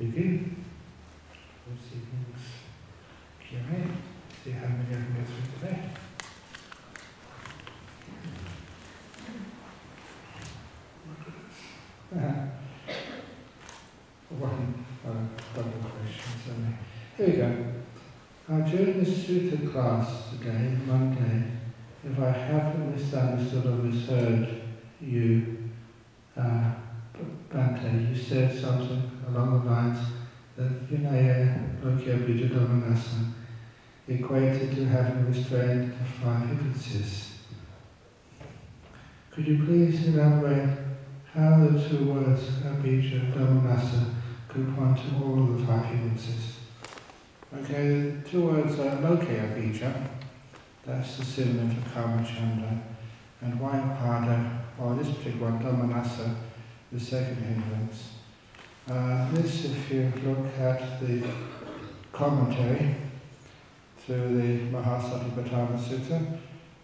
begin. Who's Q&A, see how many I can get through today. Uh, one uh, couple of questions. Here we go. Uh, during the sutta class today, Monday, if I haven't misunderstood or misheard you, uh, Bhante, you said something along the lines that Vinaya Lokya Bijadamanasa equated to having restrained the five hindrances. Could you please elaborate how the two words Abhija Dhammanasa could point to all the five hindrances? Okay, the two words are Lokya Abhija, that's the synonym for Kamachanda, and Vyapada, or this particular one, the second hindrance. Uh, this, if you look at the commentary to the Mahasatipatthana Sutta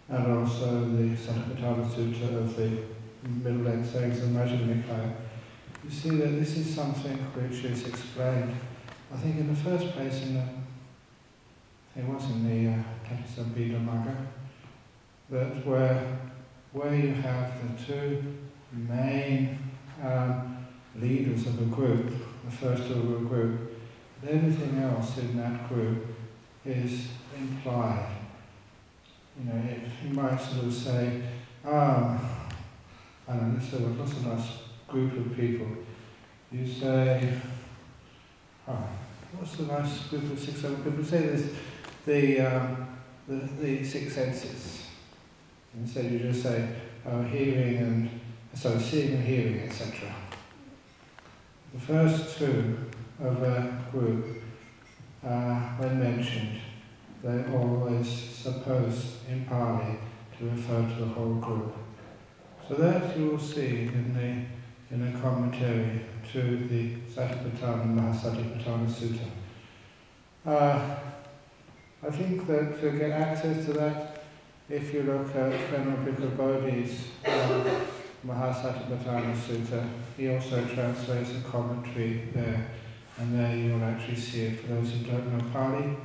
and also the Satipatthana Sutta of the Middle Length Sayings of Majjhima you see that this is something which is explained, I think in the first place in the, it was in the uh, Magga, that where, where you have the two main um, leaders of a group, the first of a group, everything else in that group is implied. You know, it, you might sort of say, ah, I don't what's a nice group of people. You say, ah, what's the nice group of six other people? Say this, the, um, the, the six senses. Instead you just say, oh, hearing and, so seeing and hearing, etc. The first two of a group, uh, when mentioned, they always suppose in Pali to refer to the whole group. So that you will see in the in a commentary to the Satipatthana Mahasatipatthana Sutta. Uh, I think that to get access to that, if you look at Venerable Bodhi's uh, Mahasatipatthana Sutta, he also translates a commentary there, and there you'll actually see it for those who don't know Pali.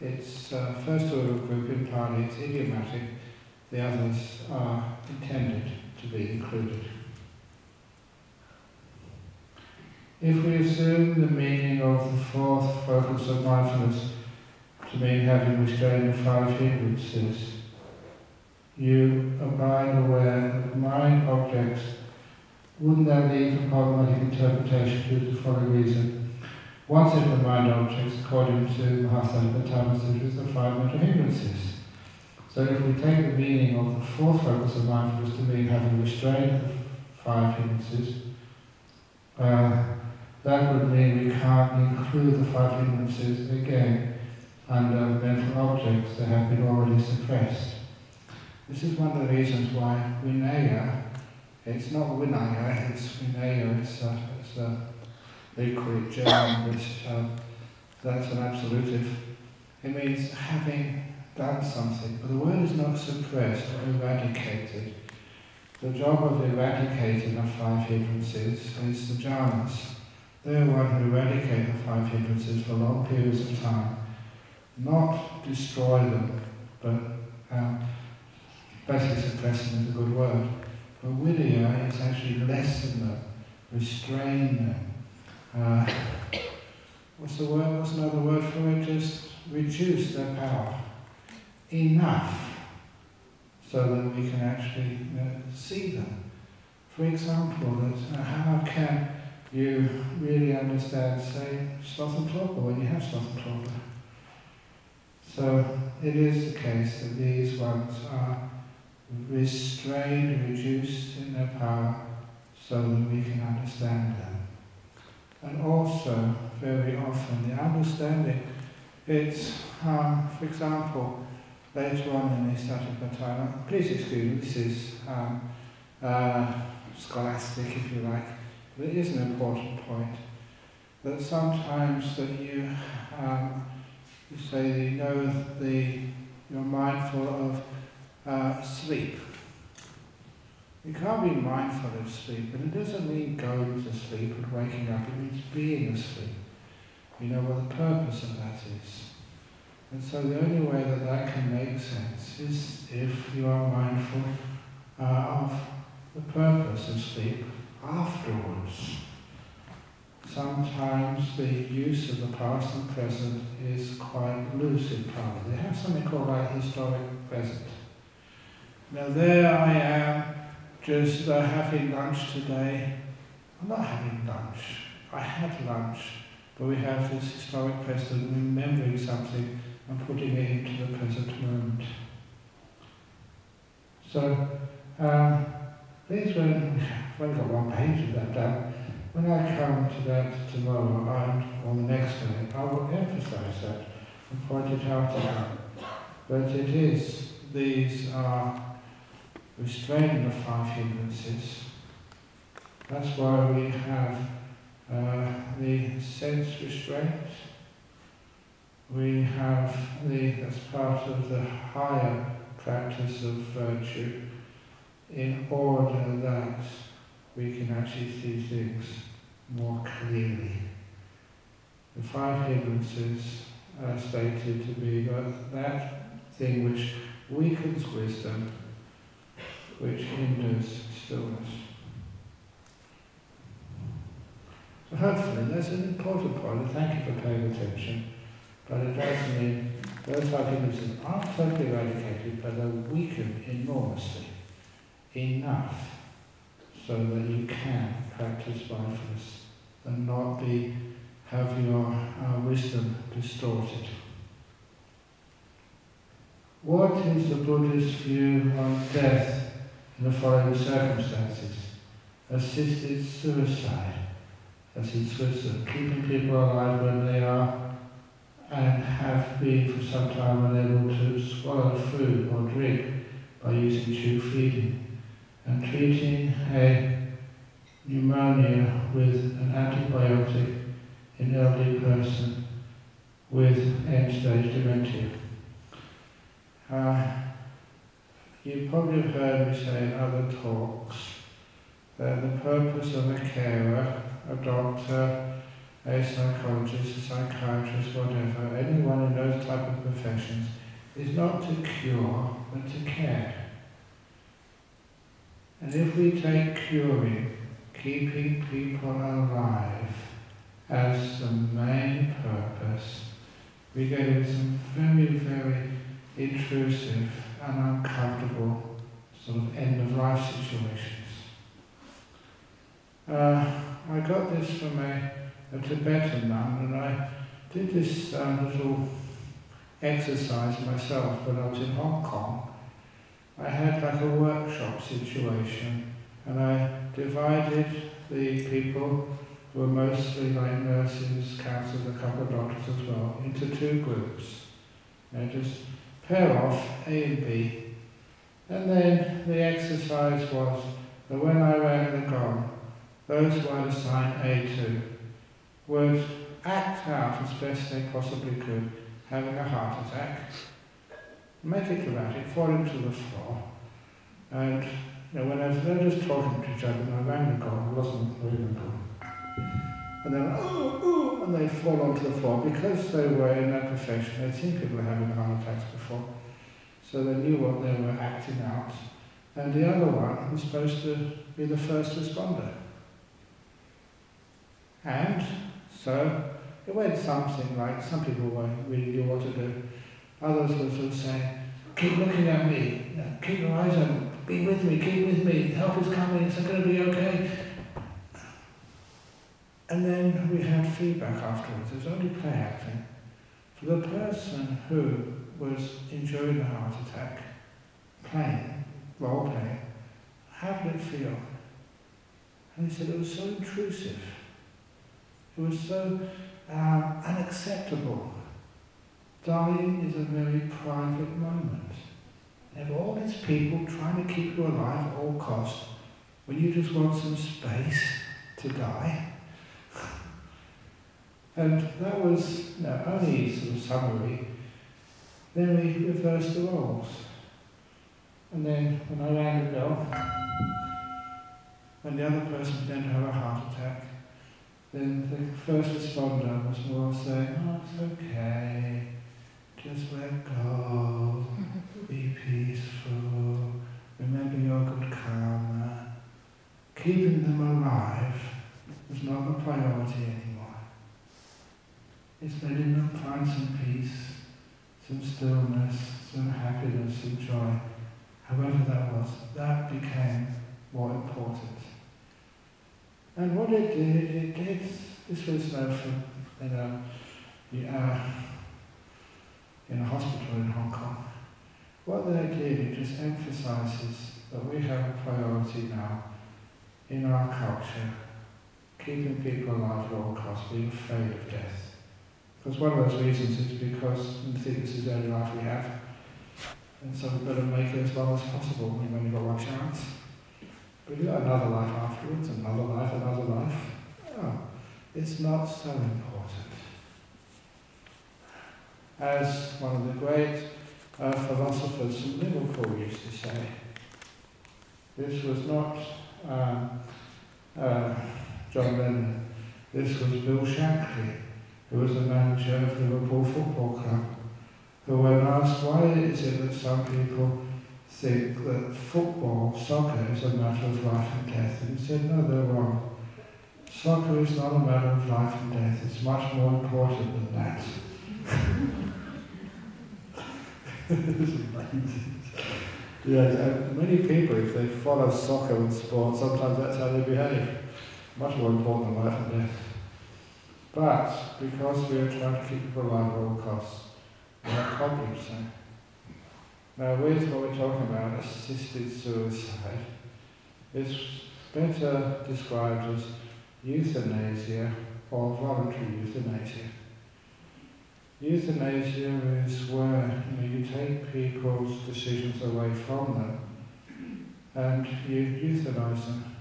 It's uh, first order group in Pali, it's idiomatic, the others are intended to be included. If we assume the meaning of the fourth focus of mindfulness to mean having restrained the five hindrances, you abide aware of mind objects, wouldn't that lead to problematic interpretation due to the following reason? Once if the mind objects, according to Mahasatipatthana Sutta, is the five mental hindrances. So if we take the meaning of the fourth focus of mindfulness to mean having restrained the five hindrances, uh, that would mean we can't include the five hindrances again under mental objects that have been already suppressed. This is one of the reasons why Vinaya, it's not Vinaya, it's Vinaya, it's a, it's a they it gerund, which uh, that's an absolutive. It means having done something, but the word is not suppressed or eradicated. The job of eradicating the five hindrances is the jhanas. They're one who eradicate the five hindrances for long periods of time. Not destroy them, but uh, basically suppressing is a good word. But Vidya is actually lessen them, restrain them. Uh, what's the word? What's another word for it? Just reduce their power enough so that we can actually uh, see them. For example, that, uh, how can you really understand, say, torpor when you have sloth and torpor? So it is the case that these ones are restrained, reduced in their power so that we can understand them. And also, very often, the understanding, it's, um, for example, later on in the Satipatthana, please excuse me, this is um, uh, scholastic, if you like, but it is an important point, that sometimes that you, um, you say you know the, you're mindful of uh, sleep. You can't be mindful of sleep, but it doesn't mean going to sleep and waking up, it means being asleep. You know what the purpose of that is. And so the only way that that can make sense is if you are mindful uh, of the purpose of sleep afterwards. Sometimes the use of the past and present is quite in Pali. They have something called a historic present. Now there I am, just uh, having lunch today. I'm not having lunch. I had lunch, but we have this historic present, remembering something and putting it into the present moment. So, um, these were, I've only got one page of that done. When I come to that tomorrow and on the next day, I will emphasize that and point it out to you. But it is, these are restraining the five hindrances. That's why we have uh, the sense restraint. We have the, as part of the higher practice of virtue, in order that we can actually see things more clearly. The five hindrances are stated to be that, that thing which weakens wisdom, which hinders stillness. So hopefully that's an important point, thank you for paying attention. But it does mean those hindrances aren't totally eradicated, but are weakened enormously, enough so that you can practice mindfulness and not be have your uh, wisdom distorted. What is the Buddhist view on death in the following circumstances? Assisted suicide, as in Switzerland, keeping people alive when they are and have been for some time unable to swallow food or drink by using tube feeding, and treating a pneumonia with an antibiotic in an elderly person with end-stage dementia. Uh, you probably have heard me say in other talks that the purpose of a carer, a doctor, a psychologist, a psychiatrist, whatever, anyone in those type of professions, is not to cure, but to care. And if we take curing, keeping people alive, as the main purpose, we get into some very, very intrusive and uncomfortable sort of end-of-life situations. Uh, I got this from a, a Tibetan nun, and I did this um, little exercise myself when I was in Hong Kong. I had like a workshop situation, and I divided the people who were mostly like nurses, counselors, a couple of doctors as well, into two groups. And just pair off A and B. And then the exercise was that when I rang the gong, those who had assigned A2 would act out as best they possibly could, having a heart attack, make it dramatic, fall into the floor, and you know, when I was, just talking to each other, and I rang the gong, it wasn't ringing the gong. And oh, oh, and they fall onto the floor because they were in that profession. They'd seen people having heart attacks before, so they knew what they were acting out. And the other one was supposed to be the first responder. And so it went something like some people weren't really knew what to do. Others were sort of saying, keep looking at me, keep your eyes on, be with me, keep with me, help is coming, it's going to be okay. And then we had feedback afterwards. It was only play acting. For the person who was enjoying the heart attack, playing, role playing, how did it feel? And he said it was so intrusive. It was so uh, unacceptable. Dying is a very private moment. Have all these people trying to keep you alive at all costs when you just want some space to die. And that was you know, only sort of summary. Then we reversed the roles. And then when I rang the bell, and the other person began to have a heart attack, then the first responder was more saying, oh, it's okay, just let go, be peaceful, remember your good karma. Keeping them alive was not the priority It's letting them find some peace, some stillness, some happiness, some joy, however that was, that became more important. And what it did, it did, this was no, you know, the, uh, in a hospital in Hong Kong. What they did, it just emphasizes that we have a priority now in our culture, keeping people alive at all costs, being afraid of death. Because one of those reasons is because we think this is the only life we have. And so got to make it as long as possible. We've only got one chance. But you've got another life afterwards, another life, another life. Oh, it's not so important. As one of the great uh, philosophers from Liverpool used to say, this was not um, uh, John Lennon, this was Bill Shankly, who was the manager of Liverpool Football Club, who when asked why is it that some people think that football, soccer, is a matter of life and death. And he said, no, they're wrong. Soccer is not a matter of life and death. It's much more important than that. Yeah, many people, if they follow soccer and sport, sometimes that's how they behave. Much more important than life and death. But because we are trying to keep people alive at all costs, we have problems. Eh? Now, with what we're talking about, assisted suicide, it's better described as euthanasia or voluntary euthanasia. Euthanasia is where you, know, you take people's decisions away from them and you euthanize them,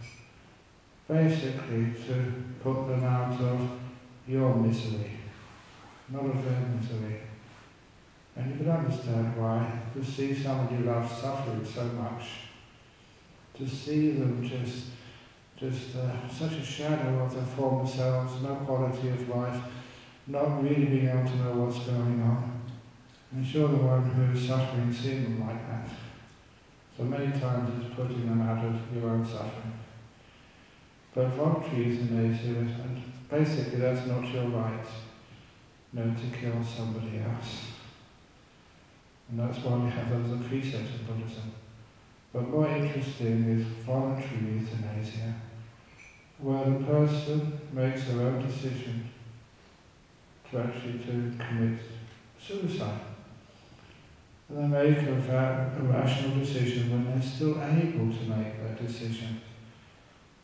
basically to put them out of your misery, not of their misery. And you can understand why. To see somebody you love suffering so much, to see them just, just uh, such a shadow of their former selves, no quality of life, not really being able to know what's going on. And sure the one who is suffering seeing them like that. So many times it's putting them out of your own suffering. But voluntary euthanasia, and basically that's not your right, you know, to kill somebody else. And that's why we have those precepts in Buddhism. But more interesting is voluntary euthanasia, where the person makes their own decision to actually to commit suicide. And they make a, a rational decision when they're still able to make that decision.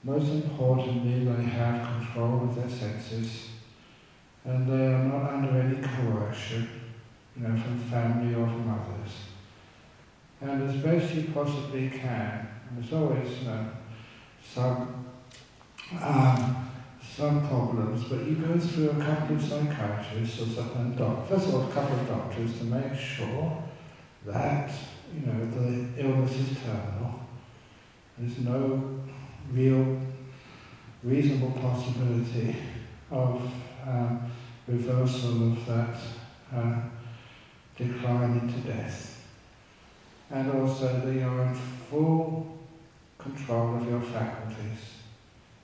Most importantly, they have control of their senses and they are not under any coercion you know, from family or from others. And as best you possibly can, there's always you know, some um, some problems, but you go through a couple of psychiatrists or something, doc- first of all, a couple of doctors to make sure that you know the illness is terminal. There's no real reasonable possibility of um, reversal of that uh, decline into death. And also that you are in full control of your faculties.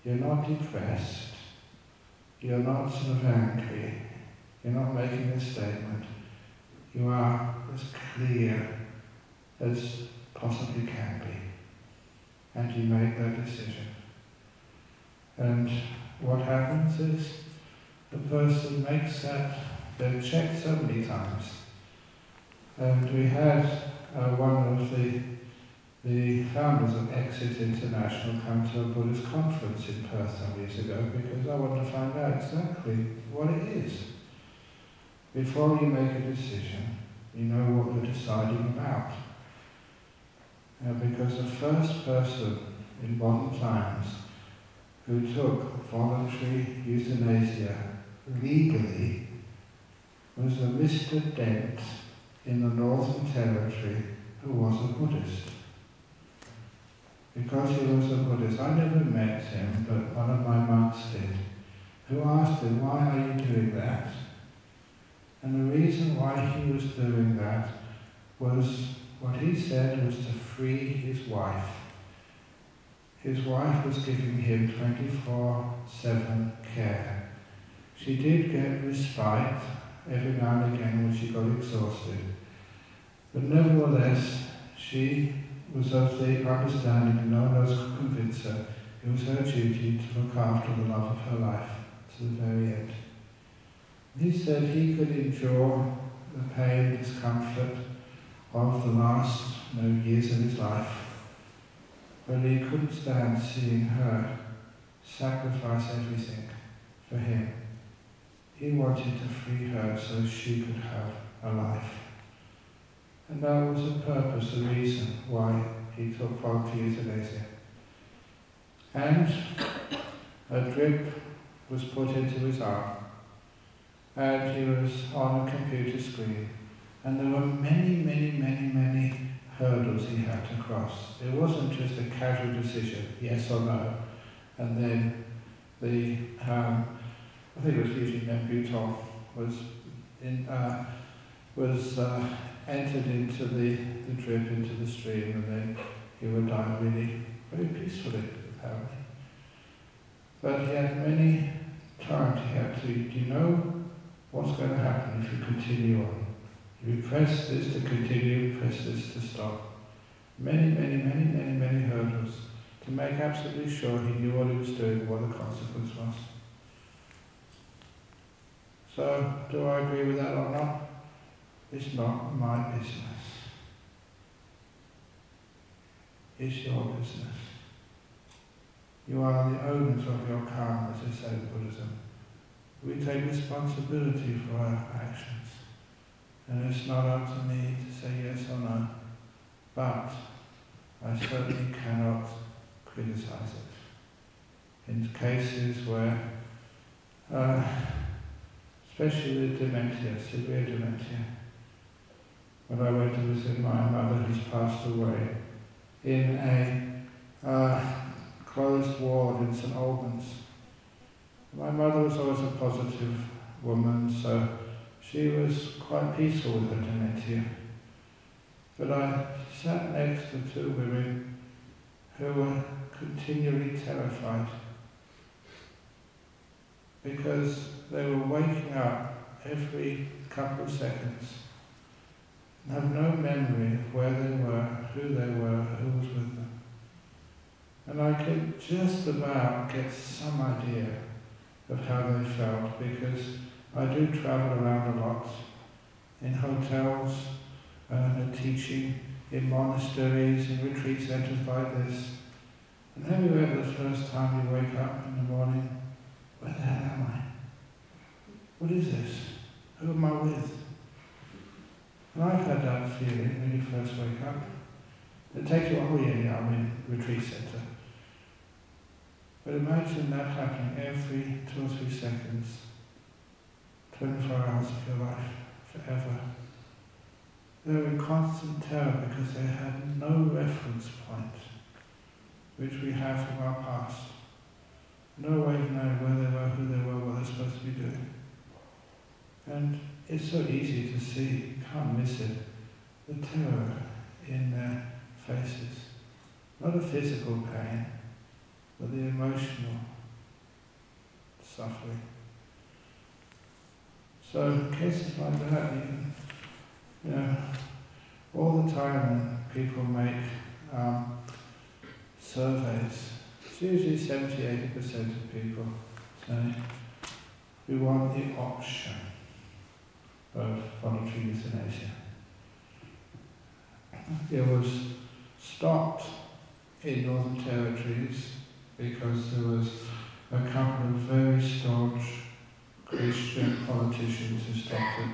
You're not depressed. You're not sort of angry. You're not making a statement. You are as clear as possibly can be. And you make that decision. And what happens is the person makes that, they check so many times and we had uh, one of the, the founders of Exit International come to a Buddhist conference in Perth some years ago because I wanted to find out exactly what it is. Before you make a decision, you know what you're deciding about. Uh, because the first person in modern times who took voluntary euthanasia legally was a Mr. Dent in the Northern Territory who was a Buddhist. because he was a Buddhist. I never met him, but one of my monks did, who asked him, why are you doing that? And the reason why he was doing that was what he said was to free his wife. His wife was giving him 24-7 care. She did get respite every now and again when she got exhausted. But nevertheless, she was of the understanding that no one else could convince her it was her duty to look after the love of her life to the very end. He said he could endure the pain, discomfort of the last you years of his life, but he couldn't stand seeing her sacrifice everything for him. He wanted to free her so she could have a life. And that was the purpose, the reason why he took voluntary euthanasia. And a drip was put into his arm, and he was on a computer screen. And there were many, many, many, many hurdles he had to cross. It wasn't just a casual decision, yes or no. And then the, um, I think it was usually Nembutal, was in, uh, was uh, entered into the, the drip, into the stream, and then he would die really very peacefully, apparently. But he had many times he had to, do you know what's going to happen if you continue on? You press this to continue, press this to stop. Many, many, many, many, many hurdles to make absolutely sure he knew what he was doing, what the consequence was. So, do I agree with that or not? It's not my business. It's your business. You are the owners of your karma, as they say in Buddhism. We take responsibility for our actions. And it's not up to me to say yes or no. But I certainly cannot criticize it. In cases where, uh, especially with dementia, severe dementia, when I went to visit my mother who's passed away, in a uh, closed ward in St Albans. My mother was always a positive woman, so she was quite peaceful with her dementia. But I sat next to two women who were continually terrified because they were waking up every couple of seconds and have no memory of where they were, who they were, who was with them. And I could just about get some idea of how they felt because I do travel around a lot in hotels and teaching in monasteries, in retreat centers like this. And have you ever the first time you wake up in the morning, where the hell am I? What is this? Who am I with? And I've had that feeling when you first wake up. It takes you, oh yeah, I'm in retreat centre. But imagine that happening every two or three seconds, 24 hours of your life, forever. They were in constant terror because they had no reference point, which we have from our past. No way of knowing where they were, who they were, what they're supposed to be doing. And it's so easy to see, can't miss it, the terror in their faces. Not a physical pain, but the emotional suffering. So cases like that, you, know, all the time people make um, surveys, it's usually 70-80% of people say, we want the option of voluntary euthanasia. It was stopped in Northern Territories because there was a couple of very staunch Christian politicians who stopped it.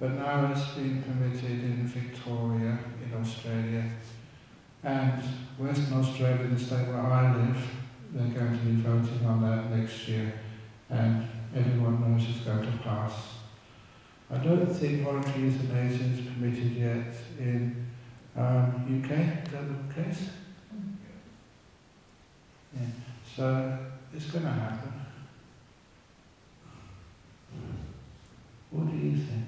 But now it's been permitted in Victoria, in Australia, and Western Australia, the state where I live, they're going to be voting on that next year, and everyone knows it's going to pass. I don't think voluntary euthanasia is permitted yet in um, UK. Is that the case? Yeah. So it's going to happen. What do you think?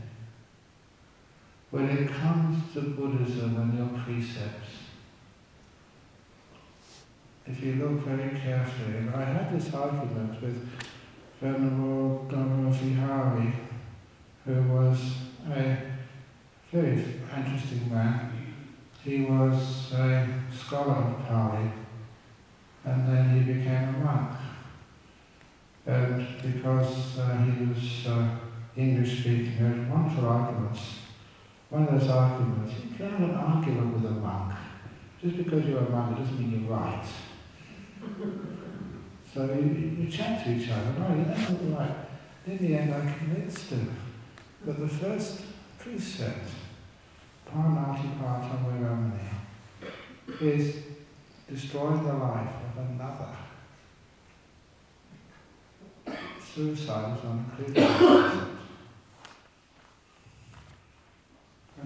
When it comes to Buddhism and your precepts, if you look very carefully, and I had this argument with Venerable Dhamma Vihari, who was a very interesting man. He was a scholar of Pali, and then he became a monk. And because uh, he was uh, English speaking, he had wonderful arguments. One of those arguments, you can't have an argument with a monk. Just because you're a monk, it doesn't mean you're right. so you, you, chat to each other, no, that's not right. In the end, I convinced him that the first precept, Paranati Paramani, is destroying the life of another. Suicide is on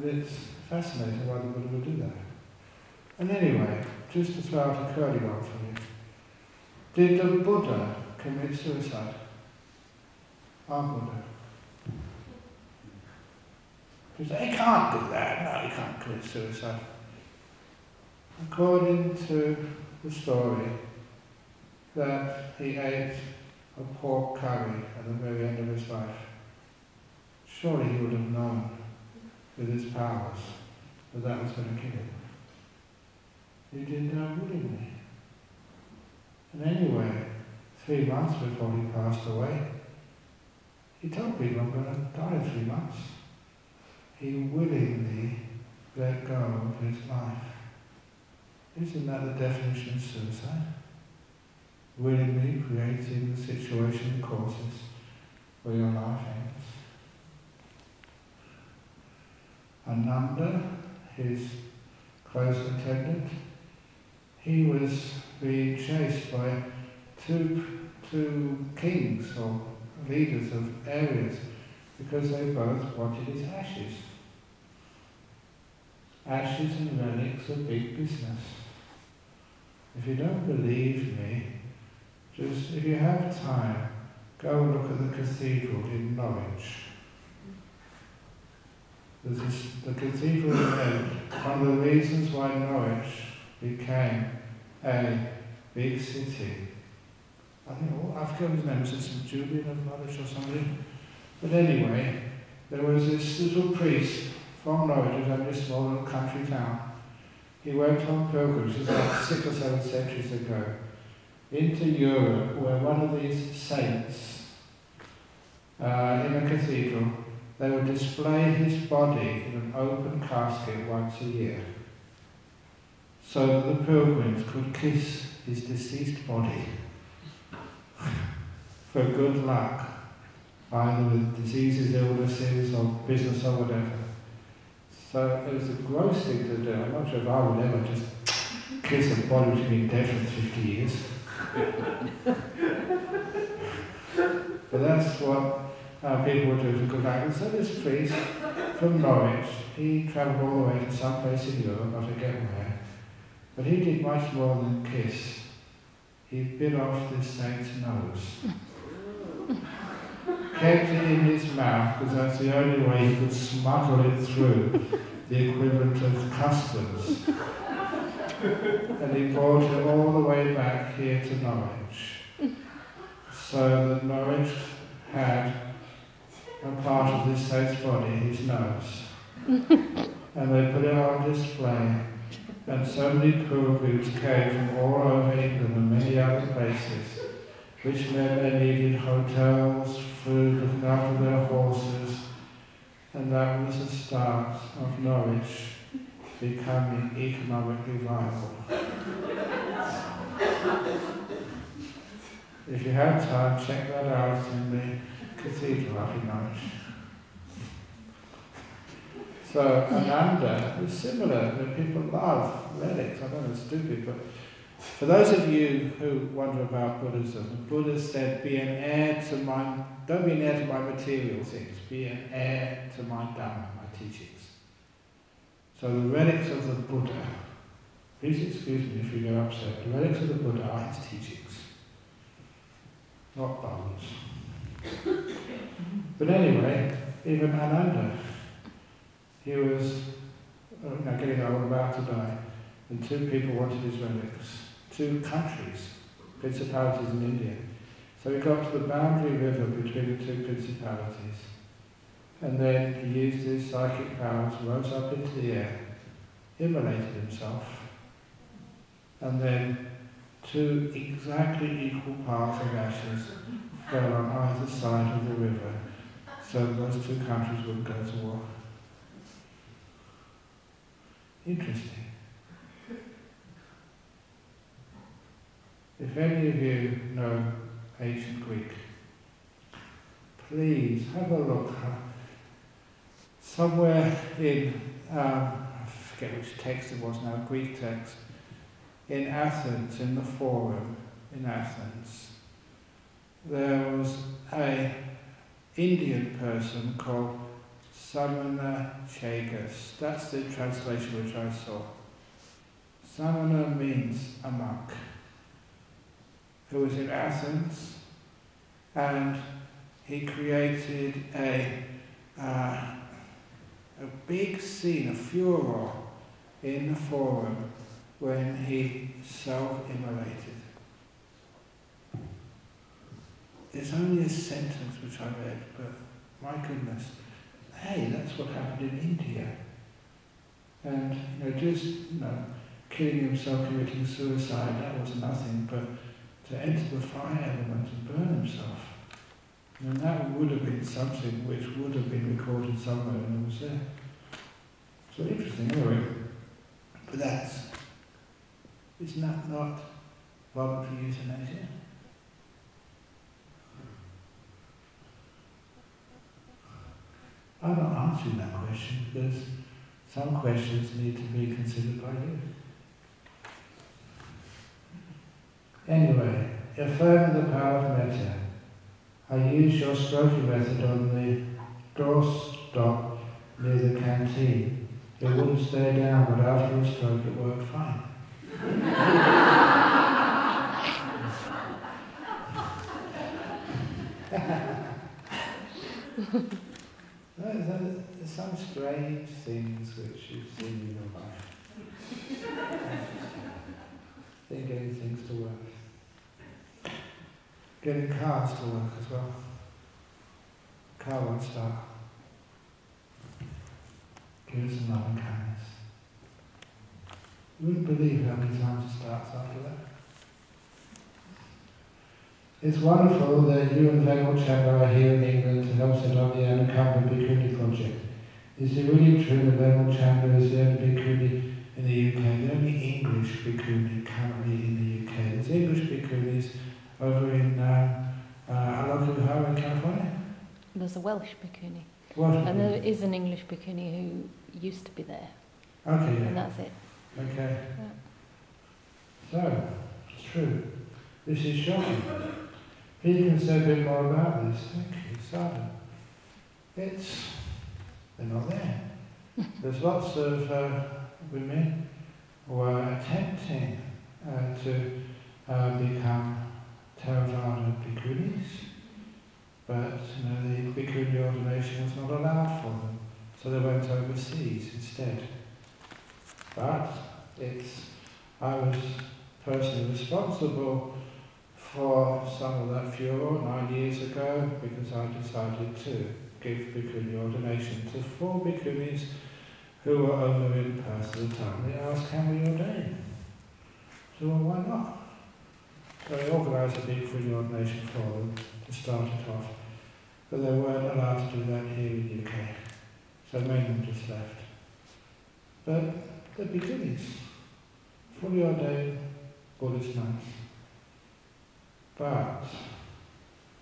And it's fascinating why the Buddha would do that. And anyway, just to throw out a curly one for you. Did the Buddha commit suicide? Our Buddha. You say, he can't do that. No, he can't commit suicide. According to the story, that he ate a pork curry at the very end of his life. Surely he would have known with his powers that that was going to kill him. He did that willingly. And anyway, three months before he passed away, he told people, I'm going to die in three months. He willingly let go of his life. Isn't that the definition of suicide? Willingly creating the situation and causes where your life ends. Ananda, his close attendant, he was being chased by two, two kings or leaders of areas because they both wanted his ashes. Ashes and relics are big business. If you don't believe me, just if you have time, go look at the cathedral in Norwich. The cathedral in One of the reasons why Norwich became a big city. I think oh, I've forgotten his name, was St. Julian of Norwich or something? But anyway, there was this little priest from Norwich, it was a small little country town. He went on pilgrimages about six or seven centuries ago into Europe where one of these saints uh, in a cathedral, they would display his body in an open casket once a year so that the pilgrims could kiss his deceased body for good luck, either with diseases, illnesses, or business or whatever. So it was a gross thing to do. I'm not sure if I would ever just kiss a body which has been dead for 50 years. but that's what uh, people would do to good luck. And so this priest from Norwich, he travelled all the way to some place in Europe, I forget where, but he did much more than kiss. He bit off this saint's nose. Kept it in his mouth because that's the only way he could smuggle it through the equivalent of customs. and he brought it all the way back here to Norwich. So that Norwich had a part of this saint's body, his nose. and they put it on display and so many pilgrims came from all over England and many other places, which meant they needed hotels, food, looking after their horses, and that was the start of Norwich becoming economically viable. if you have time, check that out in the cathedral up in Norwich. So Ananda is similar, people love relics. I know it's stupid, but for those of you who wonder about Buddhism, the Buddha said, be an heir to my, don't be an heir to my material things, be an heir to my Dhamma, my teachings. So the relics of the Buddha Please excuse me if you get upset. The relics of the Buddha are his teachings, not bones. But anyway, even Ananda, he was uh, getting old, about to die, and two people wanted his relics. Two countries, principalities in India. So he got to the boundary river between the two principalities. And then he used his psychic powers, rose up into the air, immolated himself, and then two exactly equal piles of ashes fell on either side of the river, so those two countries wouldn't go to war. Interesting. If any of you know ancient Greek, please have a look. Somewhere in, um, I forget which text it was now, Greek text, in Athens, in the Forum in Athens, there was a Indian person called Samana Chagas. That's the translation which I saw. Samana means a monk who was in Athens and he created a, uh, a big scene, a furor in the forum when he self-immolated. There's only a sentence which I read, but my goodness, hey, that's what happened in India. And, you know, just, you know, killing himself, committing suicide, that was nothing, but to enter the fire element and burn himself. And that would have been something which would have been recorded somewhere and it was there. So interesting, anyway. But that's, isn't that not voluntary euthanasia? I'm not answering that question because some questions need to be considered by you. Anyway, affirming the power of metta, I used your stroking method on the doorstop near the canteen. It wouldn't stay down, but after a stroke it worked fine. There's some strange things which you've seen in your life. Getting things to work. Getting cars to work as well. Car won't start. Give it some love and kindness. You wouldn't believe how many times it starts after that. It's wonderful that you and Venerable Chandra are here in England to help set up the Anukampa Bhikkhuni project. Is it really true that Venerable Chandra is the only Bhikkhuni in the UK, the only English Bhikkhuni currently in the UK? There's English Bhikkhunis over in uh, uh, Aloka Vihara in California? There's a Welsh Bhikkhuni. Welsh And there is an English Bhikkhuni who used to be there. Okay, And that's it. Okay. So, it's true. This is shocking. He can say a bit more about this. Thank you, Sada. It's, they're not there. There's lots of uh, women who are attempting uh, to uh, become Theravada bhikkhunis, but you know, the bhikkhuni ordination was not allowed for them, so they went overseas instead. But it's, I was personally responsible for some of that furor nine years ago because I decided to give bhikkhuni ordination to four bhikkhunis who were over in Perth at the time. They asked, can we ordain? So well, why not? So I organised a bhikkhuni ordination for them to start it off. But they weren't allowed to do that here in the UK. So many of them just left. But the bhikkhunis, fully ordained Buddhist nuns. But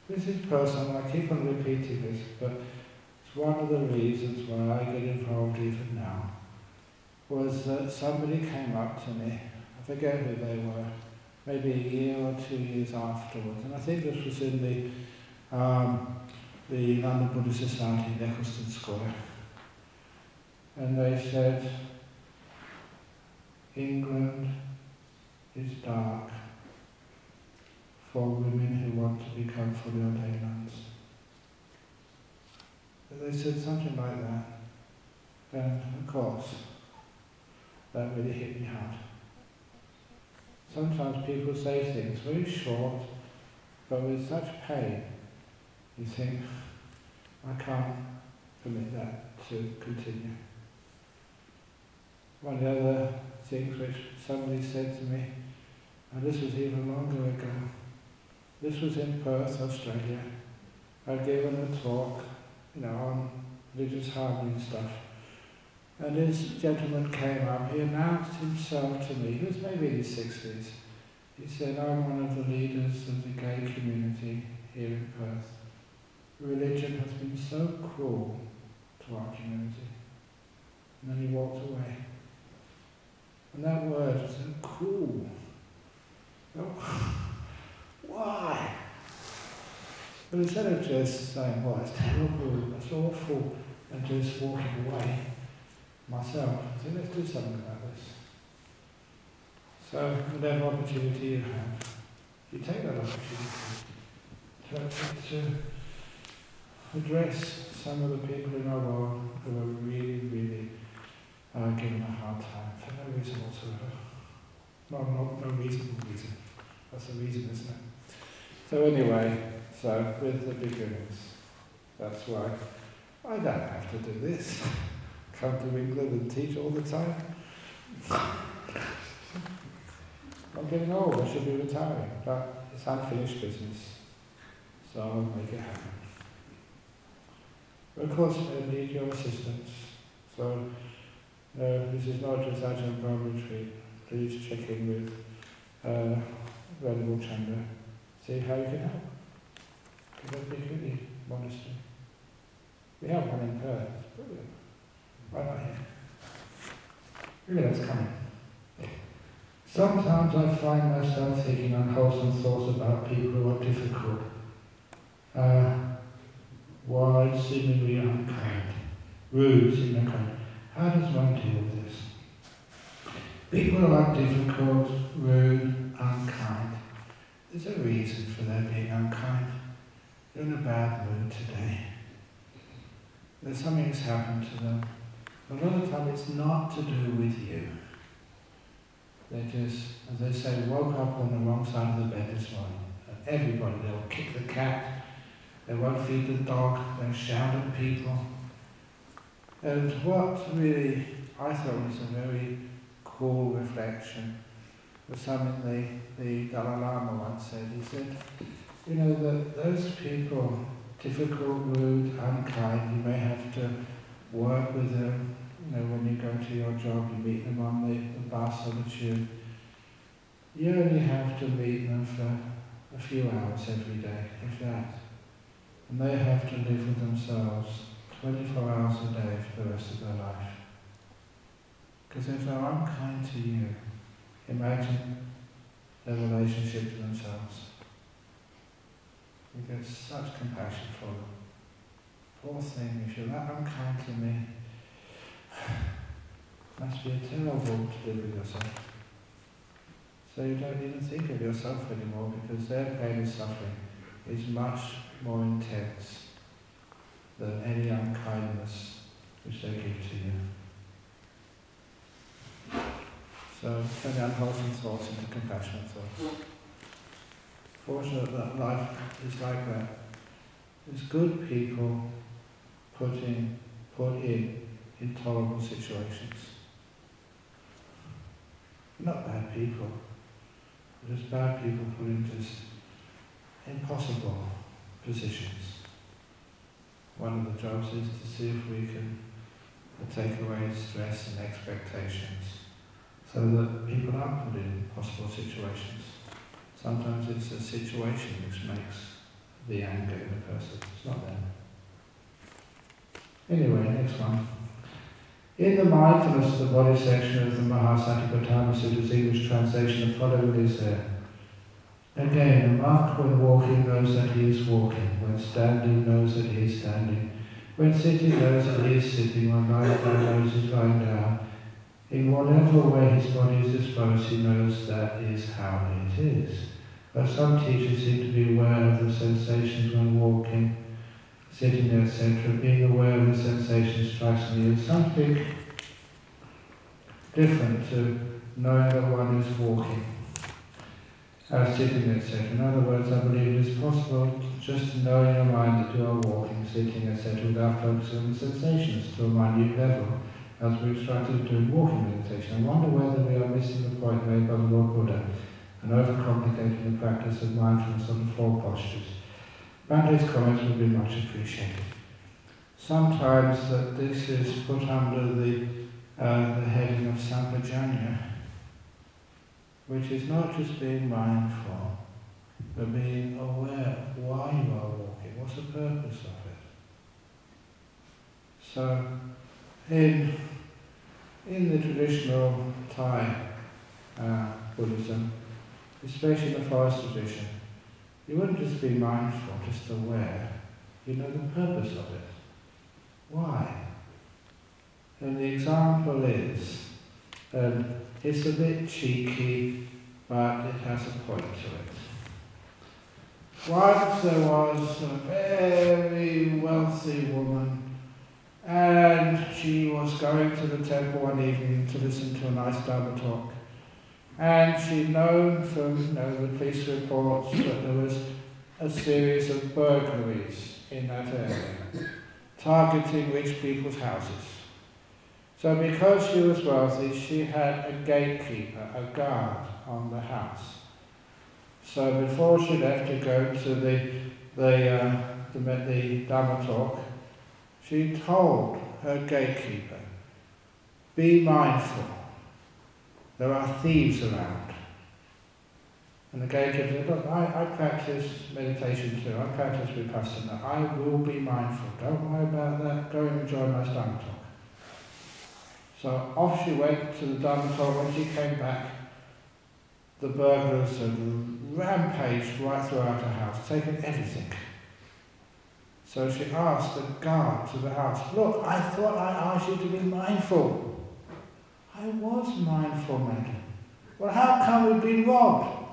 this is personal, I keep on repeating this, but it's one of the reasons why I get involved even now, was that somebody came up to me, I forget who they were, maybe a year or two years afterwards, and I think this was in the, um, the London Buddhist Society in Eccleston Square. And they said, England is dark for women who want to become fully ordained nuns. And they said something like that. And of course, that really hit me hard. Sometimes people say things very short, but with such pain, you think, I can't permit that to continue. One of the other things which somebody said to me, and this was even longer ago, this was in Perth, Australia. I'd given a talk, you know, on religious harmony and stuff. And this gentleman came up, he announced himself to me, he was maybe in his 60s. He said, I'm one of the leaders of the gay community here in Perth. Religion has been so cruel to our community. And then he walked away. And that word so cruel. Oh, why? But instead of just saying, well, it's terrible, it's awful, and just walking away, myself, I said, let's do something about this. So, whatever opportunity you have, you take that opportunity to, to address some of the people in our world who are really, really uh, giving a hard time for no reason whatsoever. No, no, no reasonable reason. That's a reason, isn't it? So anyway, so with the beginnings, that's why I don't have to do this. Come to England and teach all the time. I'm getting old, I should be retiring, but it's unfinished business, so I'll make it happen. Of course, I need your assistance, so uh, this is not just Ajahn Brahm retreat. Please check in with uh, Venerable Chandra, see how you can help. Because that'd be really monastery. We have one in Perth, brilliant. Why not here? Really, that's coming. Sometimes I find myself thinking unwholesome thoughts about people who are difficult, uh, seemingly unkind, rude, seemingly unkind. How does one deal with this? People are difficult, rude, unkind. There's a reason for their being unkind. They're in a bad mood today. There's something that's happened to them. A lot of time it's not to do with you. They just, as they say, woke up on the wrong side of the bed this morning. Everybody, they'll kick the cat, they won't feed the dog, they'll shout at people. And what really I thought was a very cool reflection was something the, the Dalai Lama once said. He said, you know, that those people, difficult, rude, unkind, you may have to work with them, you know, when you go to your job, you meet them on the, the bus or the tube. You only have to meet them for a few hours every day, if that. And they have to live with themselves 24 hours a day for the rest of their life. Because if they're unkind to you, imagine their relationship to themselves. You get such compassion for them. Poor thing, if you're that unkind to me, must be terrible to live with yourself. So you don't even think of yourself anymore because their pain and suffering is much more intense than any unkindness which they give to you. So turn the unwholesome thoughts into compassionate thoughts. Fortunate that life is like that. There's good people putting put in intolerable situations. Not bad people. Just bad people put into impossible positions. One of the jobs is to see if we can take away stress and expectations so that people are put in impossible situations. Sometimes it's a situation which makes the anger in the person. It's not them. Anyway, next one. In the mindfulness of the body section of the Mahasatipatthana Sutta's English translation, the following is there. Again, a monk when walking knows that he is walking, when standing knows that he is standing, when sitting knows that he is sitting, when lying down knows he is lying down, In whatever way his body is disposed, he knows that is how it is. But some teachers seem to be aware of the sensations when walking, sitting, etc. Being aware of the sensations strikes me as something different to knowing that one is walking, uh, sitting, etc. In other words, I believe it is possible just to know in your mind that you are walking, sitting, etc. without focusing on the sensations to a minute level as we started doing walking meditation. I wonder whether we are missing the point made by the Lord Buddha and overcomplicating the practice of mindfulness on the four postures. Bhante's comments would be much appreciated. Sometimes that this is put under the, uh, the heading of sampajanya, which is not just being mindful, but being aware of why you are walking, what's the purpose of it. So, in, in the traditional Thai uh, Buddhism, especially in the forest tradition, you wouldn't just be mindful, just aware. You know the purpose of it. Why? And the example is, um, it's a bit cheeky, but it has a point to it. Once there was a very wealthy woman and she was going to the temple one evening to listen to a nice Dharma talk. And she'd known from you know, the police reports that there was a series of burglaries in that area, targeting rich people's houses. So because she was wealthy, she had a gatekeeper, a guard on the house. So before she left to go to the, the, uh, the, the Dharma talk, she told her gatekeeper, be mindful, there are thieves around. And the gatekeeper said, look, I, I practice meditation too, I practice vipassana, I will be mindful, don't worry about that, go and enjoy my Dhamma talk. So off she went to the Dhamma talk, when she came back, the burglars had rampaged right throughout her house, taken everything. So she asked the guards of the house, Look, I thought I asked you to be mindful. I was mindful, madam. Well, how come we've been robbed?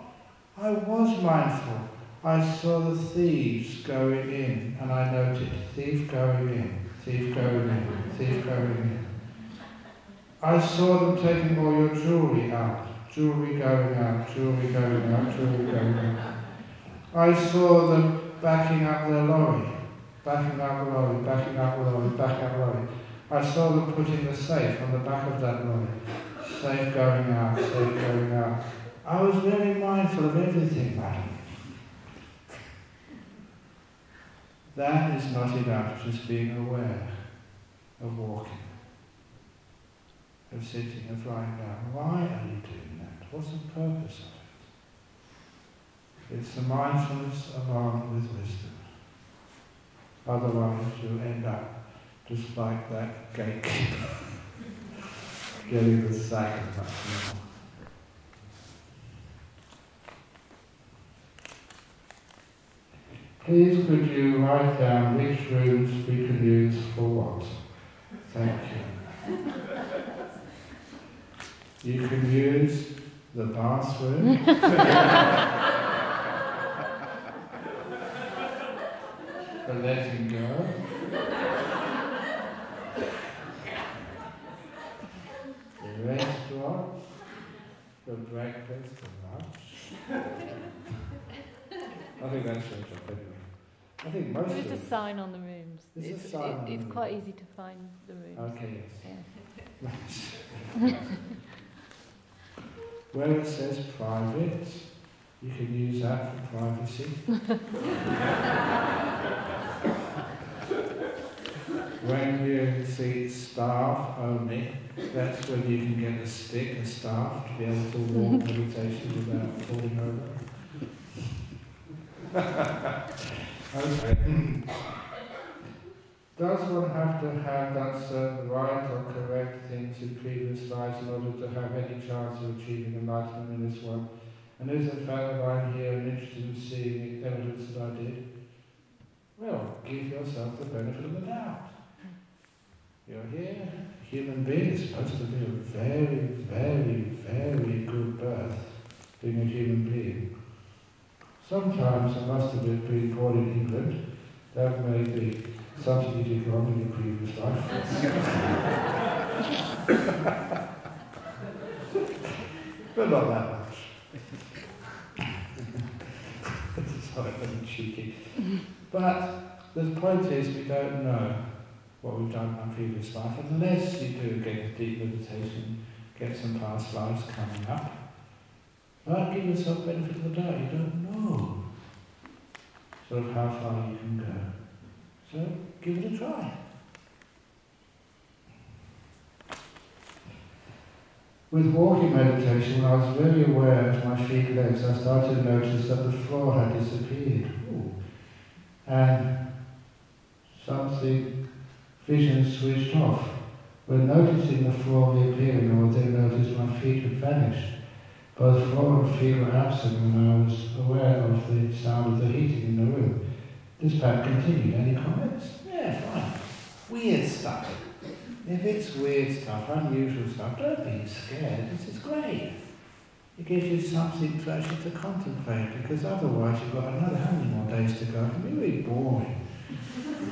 I was mindful. I saw the thieves going in, and I noted thief going in, thief going in, thief going in. I saw them taking all your jewelry out, jewelry going out, jewelry going out, jewelry going out. I saw them backing up their lorry backing up the lorry, backing up the lorry, backing up the lorry. I saw them putting the safe on the back of that lorry. Safe going out, safe going out. I was very mindful of everything, madam. That is not enough, just being aware of walking, of sitting, of lying down. Why are you doing that? What's the purpose of it? It's the mindfulness along with wisdom. Otherwise, you'll end up just like that gatekeeper, getting the sack of much. Please could you write down which rooms we can use for what? Thank you. You can use the bathroom. for letting go. the restaurant for breakfast and lunch. I think that's shows up anyway. I think most There is of a sign on the rooms. There's a It's, sign it, on the it's room. quite easy to find the rooms. Okay, Yeah. yes. Where it says private, you can use that for privacy. when you see staff only, that's when you can get a stick, a staff, to be able to walk meditation without falling over. okay. Does one have to have done certain right or correct things in previous lives in order to have any chance of achieving enlightenment in this one? And is it fact that I'm here and interested in seeing the evidence that I did? Well, give yourself the benefit of the doubt. You're here, human being is supposed to be a very, very, very good birth, being a human being. Sometimes I must have been born in England, that may be something you did wrong in your previous life. but not that much. Wasn't cheeky. But the point is, we don't know what we've done in our previous life unless you do get deep meditation, get some past lives coming up. But give yourself benefit of the doubt, you don't know sort of how far you can go. So give it a try. With walking meditation, when I was very aware of my feet legs, I started to notice that the floor had disappeared. Ooh. And something, vision switched off. When noticing the floor reappearing, I would then notice my feet had vanished. Both floor and feet were absent when I was aware of the sound of the heating in the room. This pattern continued. Any comments? Yeah, fine. Weird stuff. If it's weird stuff, unusual stuff, don't be scared. This is great. It gives you something to actually to contemplate, because otherwise you've got another how many more days to go? It can be really boring.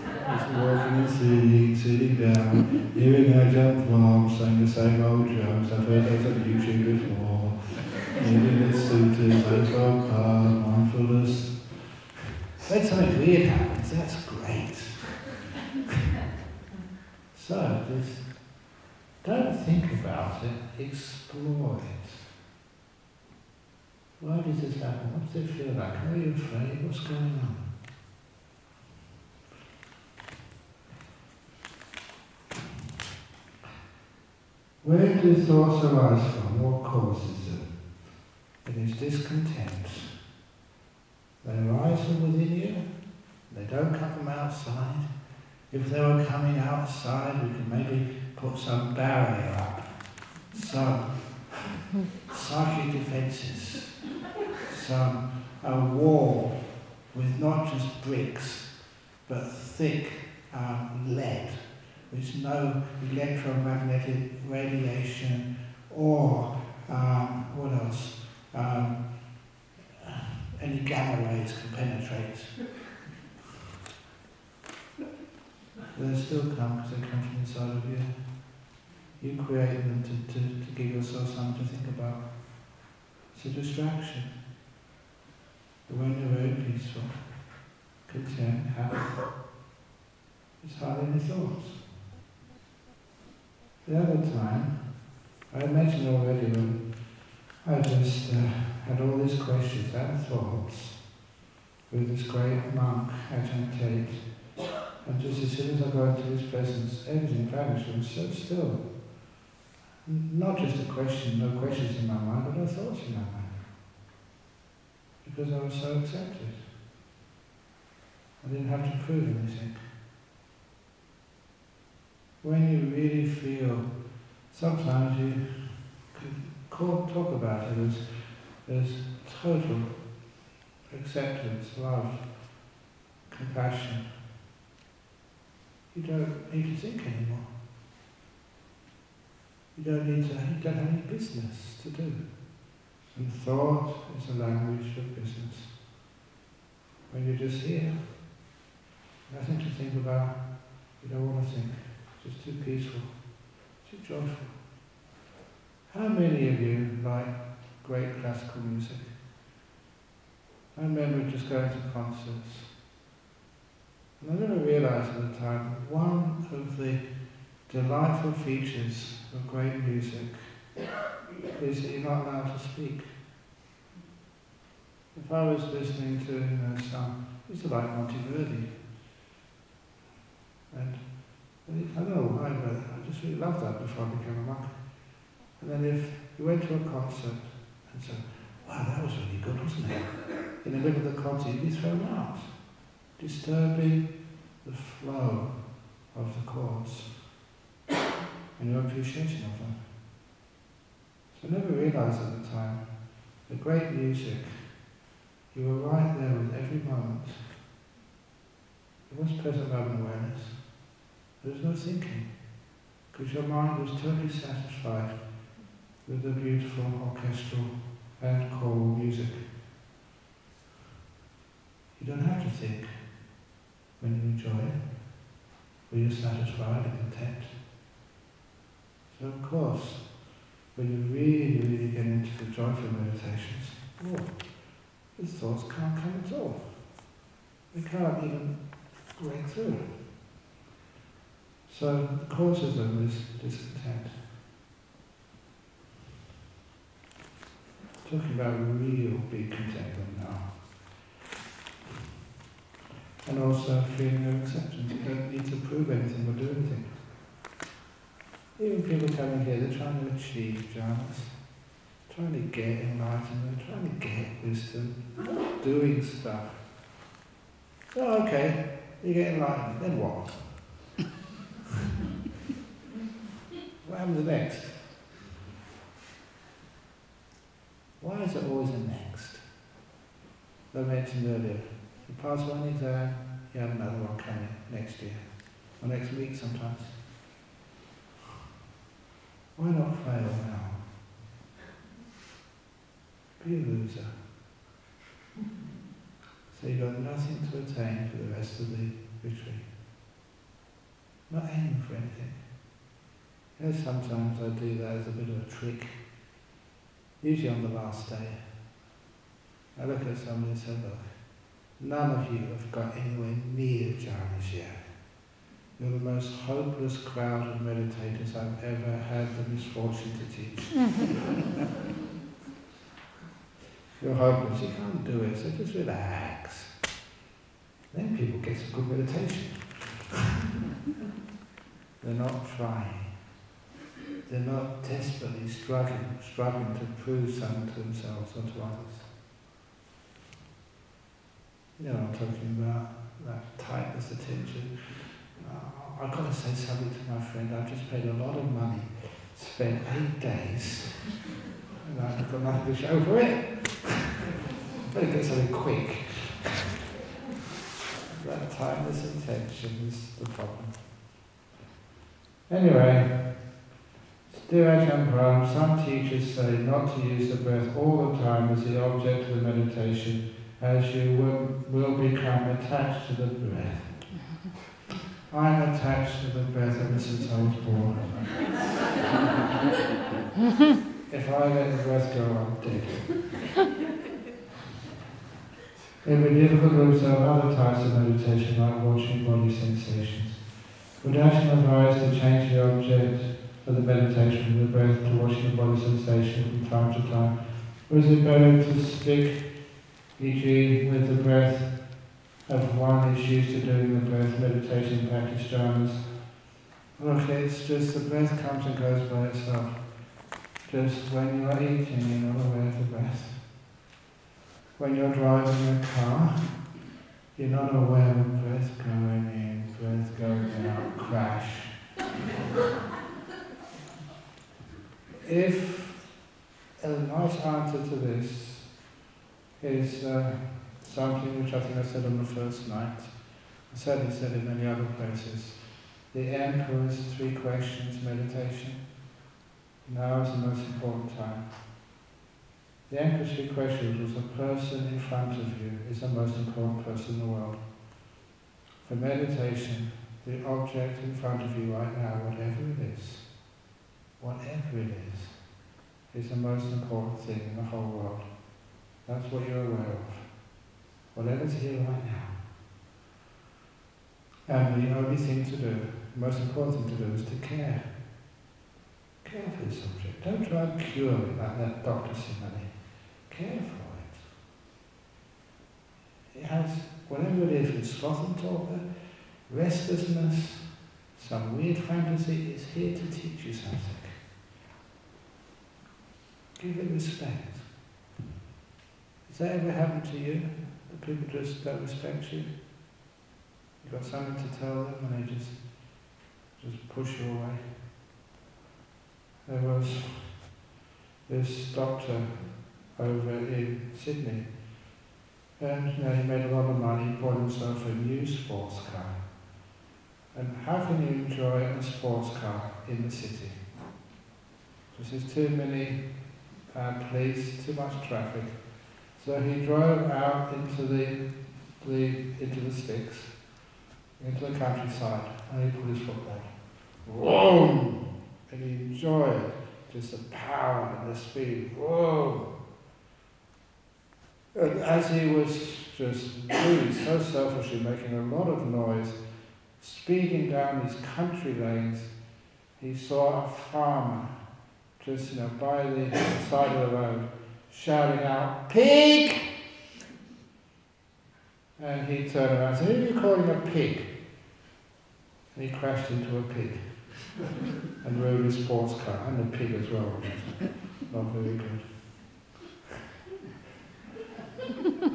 Just walking and sitting, sitting down, hearing Ajahn Brahm, saying the same old jokes. I've heard those on YouTube before. Maybe it's suited, mindfulness. When something weird happens, that's great. So, this, don't think about it, explore it. Why does this happen? What does it feel like? Are you afraid? What's going on? Where do thoughts arise from? What causes them? It is discontent. They arise from within you. They don't come from outside. If they were coming outside, we could maybe put some barrier up, some psychic defences, some a wall with not just bricks, but thick um, lead, with no electromagnetic radiation or um, what else? Um, any gamma rays can penetrate. They still come because they come from inside of you. You create them to, to, to give yourself something to think about. It's a distraction. But when you're very peaceful, content, happy, it's hardly any thoughts. The other time, I mentioned already when I just uh, had all these questions and thoughts with this great monk, Ajahn Tate, just as soon as I got into his presence, everything vanished. It was so still. Not just a question, no questions in my mind, but no thoughts in my mind. Because I was so accepted. I didn't have to prove anything. When you really feel, sometimes you could talk about it as, as total acceptance, love, compassion. You don't need to think anymore. You don't need to, you don't have any business to do. And thought is a language of business. When you're just here, nothing to think about, you don't want to think, just too peaceful, too joyful. How many of you like great classical music? I remember just going to concerts. And I never realised at the time that one of the delightful features of great music is that you're not allowed to speak. If I was listening to you know, some, it's like Monteverdi, and I don't know why, but I just really loved that before I became a monk. And then if you went to a concert and said, wow, that was really good, wasn't it? In the middle of the concert, you'd be thrown out, disturbing the flow of the chords and your appreciation of them. So I never realized at the time the great music, you were right there with every moment. It was present moment awareness. There was no thinking. because your mind was totally satisfied with the beautiful orchestral and choral music. You don't have to think when you enjoy it, when you're satisfied and content. So of course, when you really, really get into the joyful meditations, oh, these thoughts can't come at all. They can't even break through. So the cause of them is discontent. Talking about real big contentment now. And also feeling of acceptance. You don't need to prove anything or do anything. Even people coming here, they're trying to achieve jhanas, trying to get enlightenment, trying to get wisdom, doing stuff. Oh, okay, you get enlightened, then what? what happens next? Why is it always a next? I mentioned earlier, you pass one exam, you have another one coming next year, or next week sometimes. Why not fail now? Be a loser. So you've got nothing to attain for the rest of the retreat. Not aiming for anything. You know, sometimes I do that as a bit of a trick. Usually on the last day. I look at somebody and say, look, none of you have got anywhere near jhanas yet. You're the most hopeless crowd of meditators I've ever had the misfortune to teach. You're hopeless, you can't do it, so just relax. Then people get some good meditation. They're not trying. They're not desperately struggling, struggling to prove something to themselves or to others. You know I'm talking about? That tightness, attention. Uh, I've got to say something to my friend. I've just paid a lot of money, spent eight days, and I've got nothing to show for it. Better get something quick. That timeless intention is the problem. Anyway, Dear Ajahn Brahm, some teachers say not to use the breath all the time as the object of the meditation, as you will, will become attached to the breath. I'm attached to the breath ever since I was born. if I let the breath go, I'm dead. Would be difficult to observe other types of meditation like watching body sensations. Would Ajahn advise to change the object of the meditation from the breath to watching the body sensation from time to time? Or is it better to stick, e.g., with the breath of one is used to doing the breath meditation practice jhanas? Look, it's just the breath comes and goes by itself. Just when you are eating, you're not aware of the breath. When you're driving a car, you're not aware of the breath going in, breath going out, crash. If a nice answer to this is uh, something which I think I said on the first night, I certainly said in many other places, the Emperor's three questions meditation. Now is the most important time. The Emperor's three questions was the person in front of you is the most important person in the world. For meditation, the object in front of you right now, whatever it is, whatever it is, is the most important thing in the whole world. That's what you're aware of. Whatever's here right now. And the only thing to do, the most important thing to do is to care. Care for this object. Don't try and cure it like that Dr. Simone. Care for it. It has, whatever it is, it's sloth and torpor, restlessness, some weird fantasy, it's here to teach you something. Give it respect. That ever happened to you? That people just don't respect you? You've got something to tell them and they just just push you away. There was this doctor over in Sydney and you know, he made a lot of money, bought himself a new sports car. And how can you enjoy a sports car in the city. Because there's too many uh, police, too much traffic. So he drove out into the, the into the sticks, into the countryside, and he put his foot down. Whoa! And he enjoyed just the power and the speed. Whoa! And as he was just really so selfishly making a lot of noise, speeding down these country lanes, he saw a farmer just you know by the side of the road shouting out, Pig! And he turned around and said, Who are you calling a pig? And he crashed into a pig and rode his sports car and the pig as well, not very good.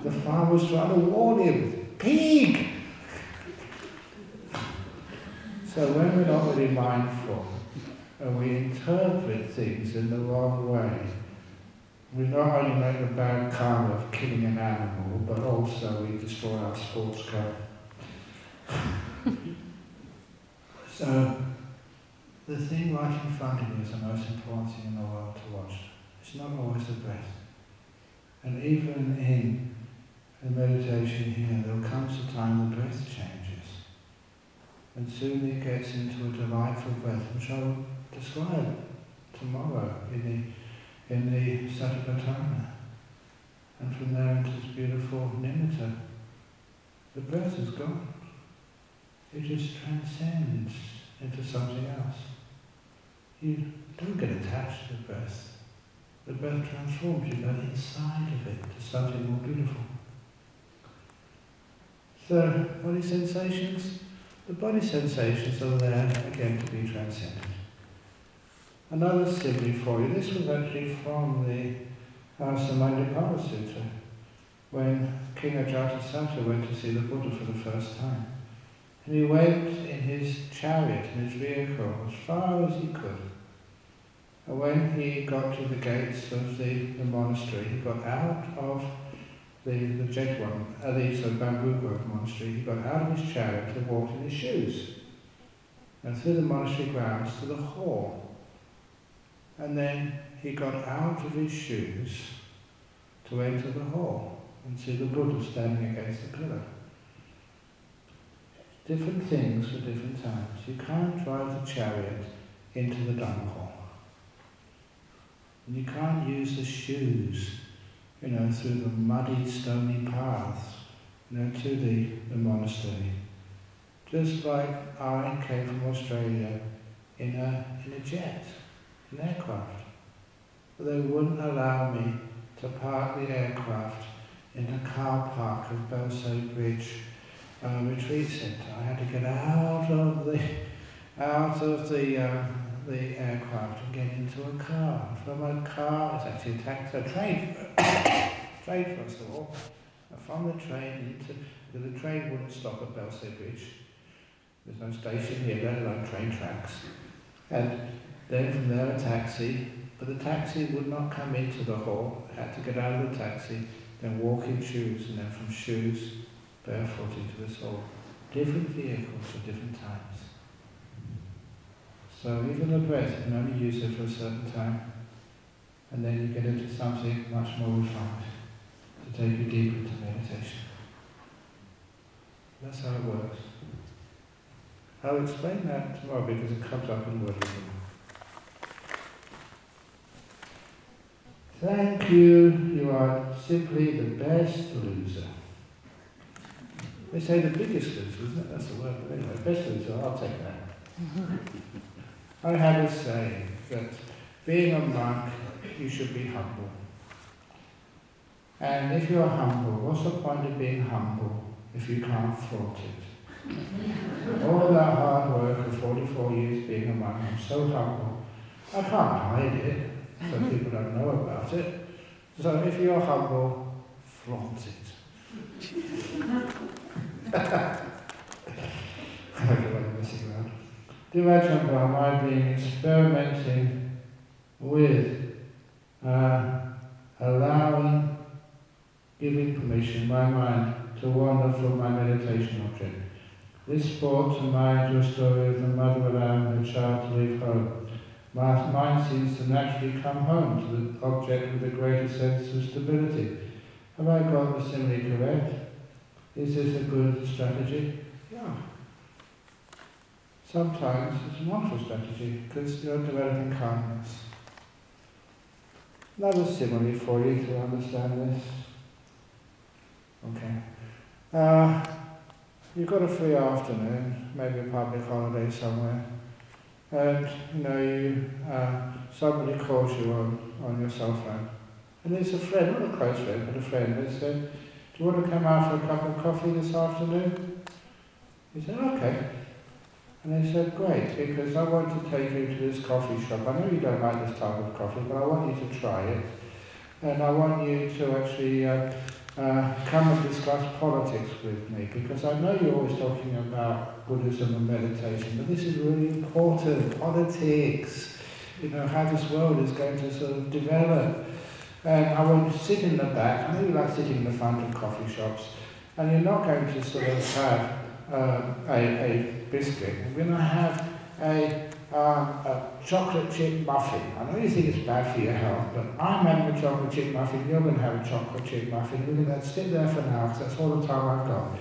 the farmer was trying to warn him, Pig! So when we're not really mindful and we interpret things in the wrong way, we not only make a bad karma of killing an animal, but also we destroy our sports car. so, the thing right in front of you is the most important thing in the world to watch. It's not always the breath. And even in the meditation here, there'll come a time the breath changes. And soon it gets into a delightful breath, which I'll describe tomorrow in the, in the Satipatthana. And from there into this beautiful nimitta. The breath is gone. It just transcends into something else. You don't get attached to the breath. The breath transforms, you go inside of it to something more beautiful. So, body sensations? The body sensations are there again to be transcended. Another simile for you. This was actually from the Samannaphala Sutta, when King Ajatasattu went to see the Buddha for the first time. And he went in his chariot, in his vehicle, as far as he could. And when he got to the gates of the, the monastery, he got out of the, the Jetwan, uh, the so bamboo grove monastery, he got out of his chariot and walked in his shoes. And through the monastery grounds to the hall. And then he got out of his shoes to enter the hall and see the Buddha standing against the pillar. Different things for different times. You can't drive the chariot into the dung hall. And you can't use the shoes, you know, through the muddy, stony paths, you know, to the, the monastery. Just like I came from Australia in a, in a jet an aircraft. But they wouldn't allow me to park the aircraft in the car park of Belsey Bridge uh, retreat centre. I had to get out of the out of the um, the aircraft and get into a car. From a car, it's actually a taxi, a train, train first of all. And from the train into because the train wouldn't stop at Belsey Bridge. There's no station here, let alone train tracks. And then from there a taxi, but the taxi would not come into the hall. I had to get out of the taxi, then walk in shoes, and then from shoes, barefoot into this hall. Different vehicles for different times. So even the breath, you can only use it for a certain time, and then you get into something much more refined to take you deeper into meditation. That's how it works. I'll explain that tomorrow because it comes up in word Thank you, you are simply the best loser. They say the biggest loser, isn't it? That's the word. But anyway, best loser, I'll take that. I have a saying that being a monk, you should be humble. And if you're humble, what's the point of being humble if you can't flaunt it? All that hard work of 44 years being a monk, I'm so humble. I can't hide it so people don't know about it. So if you're humble, flaunt it. I don't like messing around. Imagine my being experimenting with uh, allowing, giving permission, my mind, to wander from my meditation object. This brought to mind your story of the mother allowing her child to leave home. My mind seems to naturally come home to the object with a greater sense of stability. Have I got the simile correct? Is this a good strategy? Yeah. Sometimes it's a wonderful strategy because you're developing kindness. Another simile for you to understand this. Okay. Uh, you've got a free afternoon, maybe a public holiday somewhere, and you know you uh, somebody calls you on, on your cell phone, and it's a friend, not a close friend, but a friend. They said, "Do you want to come out for a cup of coffee this afternoon?" He said, "Okay." And they said, great, because I want to take you to this coffee shop. I know you don't like this type of coffee, but I want you to try it. And I want you to actually uh, uh, come and discuss politics with me, because I know you're always talking about Buddhism and meditation, but this is really important, politics, you know, how this world is going to sort of develop. And I want to sit in the back, I you like sitting in the front of coffee shops, and you're not going to sort of have uh, a, a biscuit. We're going to have a, um, a chocolate chip muffin. I know you think it's bad for your health, but I'm having a chocolate chip muffin, you're going to have a chocolate chip muffin. We're going to sit there for now because that's all the time I've got.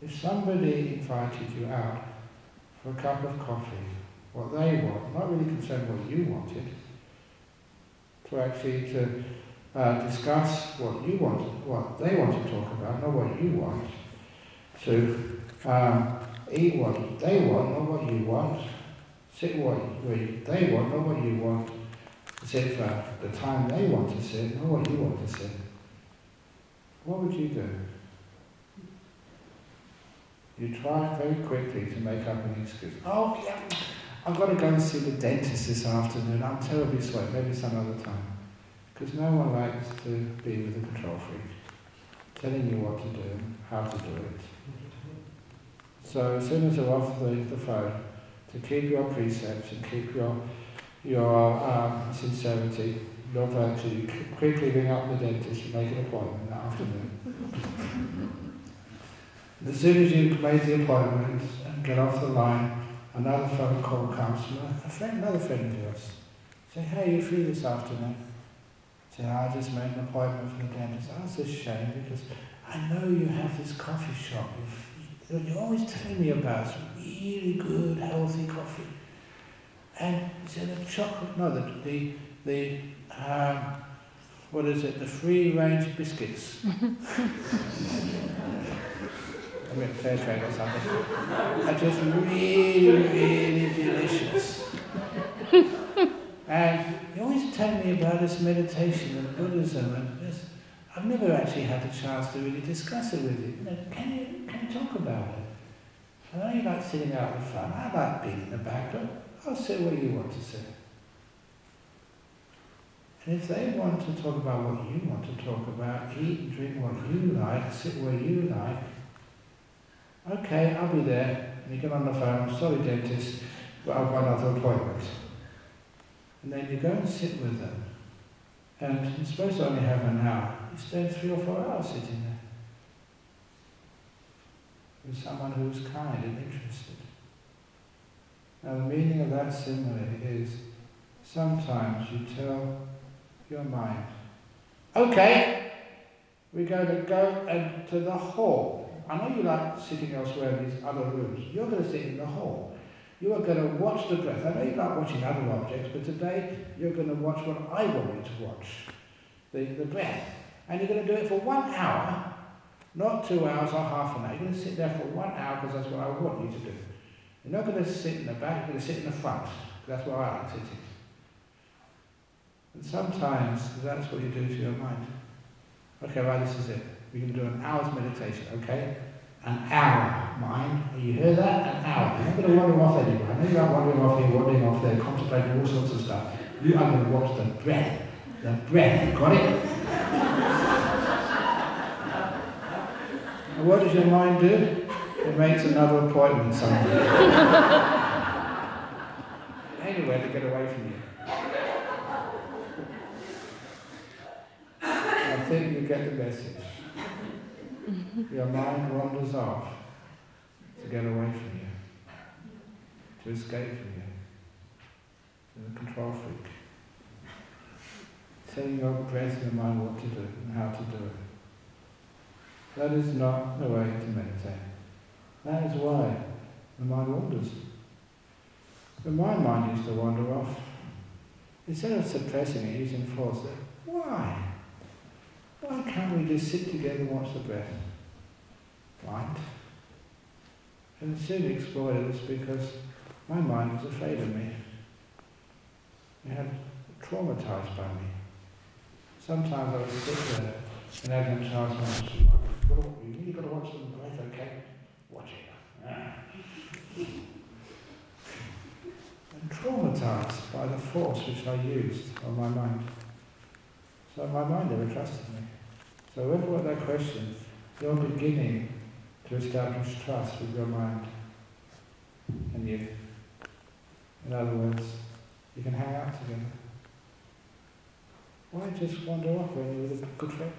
If somebody invited you out for a cup of coffee, what they want, not really concerned what you wanted, to actually to uh, discuss what you want, what they want to talk about, not what you want, to um, eat what they want, not what you want, sit what they want, not what you want, sit for the time they want to sit, not what you want to sit. What would you do? You try very quickly to make up an excuse. Oh, yeah, I've got to go and see the dentist this afternoon. I'm terribly sorry. Maybe some other time. Because no one likes to be with a control freak, telling you what to do, how to do it. So as soon as you're off the, the phone, to keep your precepts and keep your your um, sincerity, your virtue, quickly ring up the dentist and make an appointment that afternoon. as soon as you've made the appointment and get off the line, another phone call comes from a friend, another friend of yours. Say, hey, you free this afternoon? Say, I just made an appointment for the dentist. Oh, that's a shame because I know you have this coffee shop. You've, you're always telling me about some really good, healthy coffee. And he said, the chocolate, no, the, the, the um, what is it, the free-range biscuits. I mean, fair trade or something. Are just really, really delicious. And you always tell me about this meditation and Buddhism, and I've never actually had a chance to really discuss it with you. you know, can you can you talk about it? I know you like sitting out in front. I like being in the back, but I'll say what you want to say. And if they want to talk about what you want to talk about, eat and drink what you like, sit where you like, okay, I'll be there. And you get on the phone, I'm sorry dentist, but I've got another appointment. And then you go and sit with them. And you're supposed to only have an hour. You spend three or four hours sitting there. With someone who's kind and interested. Now the meaning of that simile is sometimes you tell your mind, okay, we're going to go and to the hall. I know you like sitting elsewhere in these other rooms. You're going to sit in the hall. You are going to watch the breath. I know you like watching other objects, but today you're going to watch what I want you to watch, the, the breath. And you're going to do it for one hour, not two hours or half an hour. You're going to sit there for one hour because that's what I want you to do. You're not going to sit in the back, you're going to sit in the front because that's where I like sitting. And sometimes that's what you do to your mind. Okay, right, this is it. We're going to do an hour's meditation, okay? An hour, mind. You hear that? An hour. You're not going to wander off anywhere. I you're wandering off here, wandering off there, contemplating all sorts of stuff. You are going to watch the breath. The breath. Got it? And what does your mind do? It makes another appointment somewhere. anywhere to get away from you. I think you get the message. your mind wanders off to get away from you, to escape from you. You're a control freak. Telling your breath and your mind what to do and how to do it. That is not the way to meditate. That is why the mind wanders. But my mind used to wander off. Instead of suppressing it, using force, why? Why can't we just sit together and watch the breath? Blind. And soon explored it was because my mind was afraid of me. It had traumatized by me. Sometimes I would sit there and Adnan charged me, you really got to watch the breath, okay? Watch it. Ah. And traumatized by the force which I used on my mind. So my mind never trusted me. So whoever got that question, you're beginning to establish trust with your mind and you. In other words, you can hang out together. Why just wander off when you're with a good friend?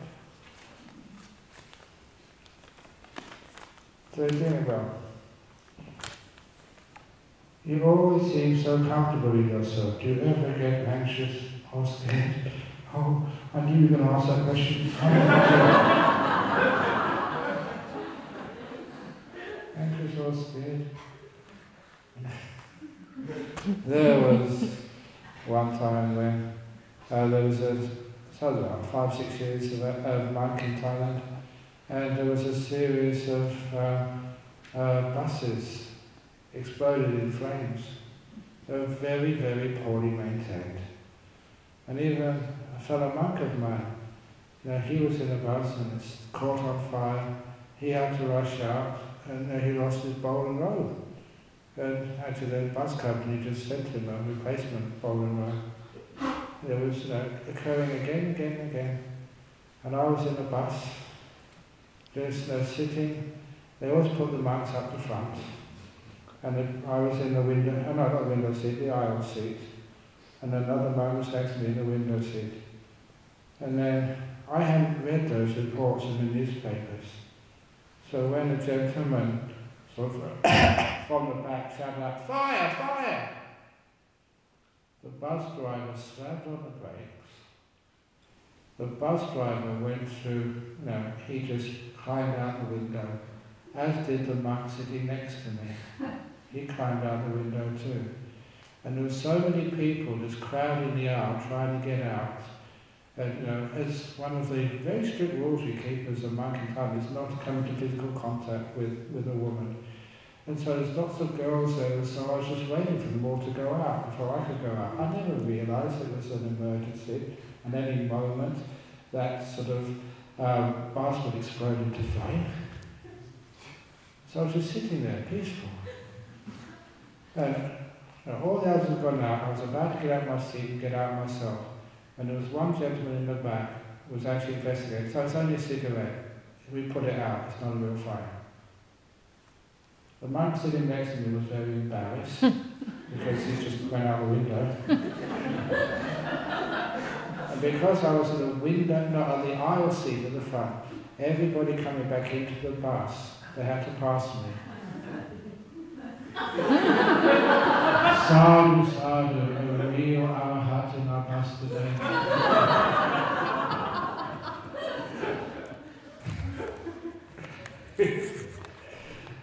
So you're doing. You always seem so comfortable in yourself. Do you ever get anxious or scared? Oh, I knew you were going to ask that question. anxious or scared? there was one time when uh, there was a, so about five, six years of, of monk in Thailand, and there was a series of uh, uh, buses exploded in flames. They were very, very poorly maintained. And even a fellow monk of mine, you know, he was in a bus and it's caught on fire. He had to rush out and uh, he lost his bowl and robe. And actually the bus company just sent him a replacement bowl and robe. It was occurring again, again, again. And I was in a bus, uh, sitting. They always put the monks up the front. And I was in the window, oh no, not the window seat, the aisle seat. And another man was next to me in the window seat. And then I hadn't read those reports in the newspapers. So when a gentleman sort of from the back shouted out, fire, fire! The bus driver slammed on the brakes. The bus driver went through, you know, he just climbed out the window, as did the monk sitting next to me. He climbed out the window too. And there were so many people just crowding the aisle trying to get out. And you know, as one of the very strict rules we keep as a monk in Thailand is not to come into physical contact with, with a woman. And so there's lots of girls there, so I was just waiting for them all to go out before I could go out. I never realised it was an emergency, and any moment that sort of um, bus would explode into flame. So I was just sitting there, peaceful. And you know, all the others had gone out. I was about to get out my seat and get out myself. And there was one gentleman in the back who was actually investigating. So it's only a cigarette. If we put it out, it's not a real fire. The monk sitting next to me was very embarrassed because he just went out the window. And because I was at the window, no, on the aisle seat at the front, everybody coming back into the bus, they had to pass me. sadhu, sadhu, in our bus today.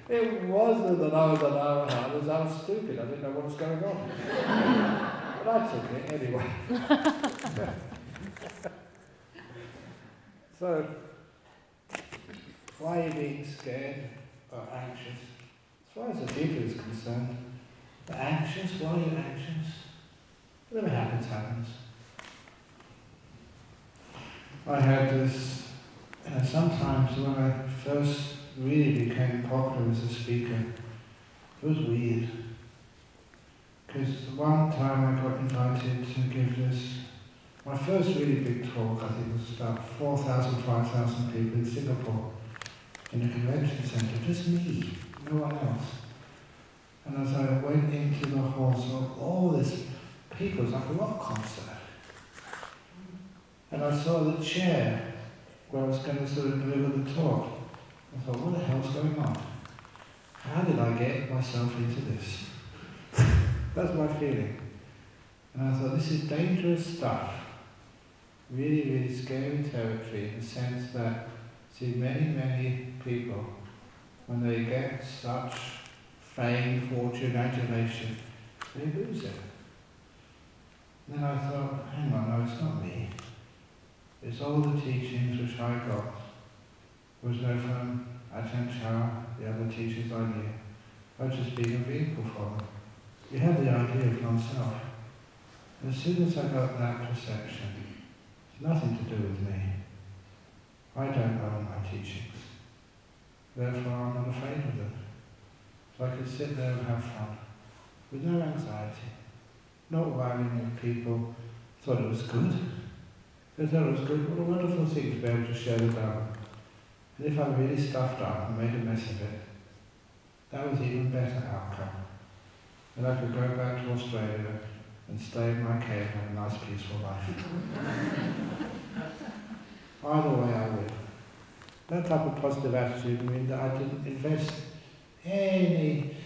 It wasn't that I was an it was I was stupid, I didn't know what was going on. but I took it anyway. So, why are you being scared or anxious? As far as the Gita is concerned, the anxious, why are you anxious? Whatever happens, happens. I had this, uh, sometimes when I first really became popular as a speaker. It was weird. Because one time I got invited to give this, my first really big talk, I think was about 4,000, 5,000 people in Singapore, in a convention centre, just me, no one else. And as I went into the hall, saw all this people, it was like a rock concert. And I saw the chair where I was going to sort of deliver the talk. I thought, what the hell's going on? How did I get myself into this? That's my feeling. And I thought, this is dangerous stuff. Really, really scary territory in the sense that, see, many, many people, when they get such fame, fortune, adulation, they lose it. Then I thought, hang on, no, it's not me. It's all the teachings which I got. was no from Ajahn Chah, the other teachers I knew. I just being a vehicle for them. You have the idea of non-self. As soon as I got that perception, nothing to do with me. I don't own my teachings. Therefore, I'm not afraid of them. So I could sit there and have fun, with no anxiety, not worrying if people thought it was good. They thought it was good, what a wonderful thing to be able to share the Dharma. And if I really stuffed up and made a mess of it, that was even better outcome. And I could go back to Australia and stay in my cave and have a nice peaceful life. Either way I would. That type of positive attitude means that I didn't invest any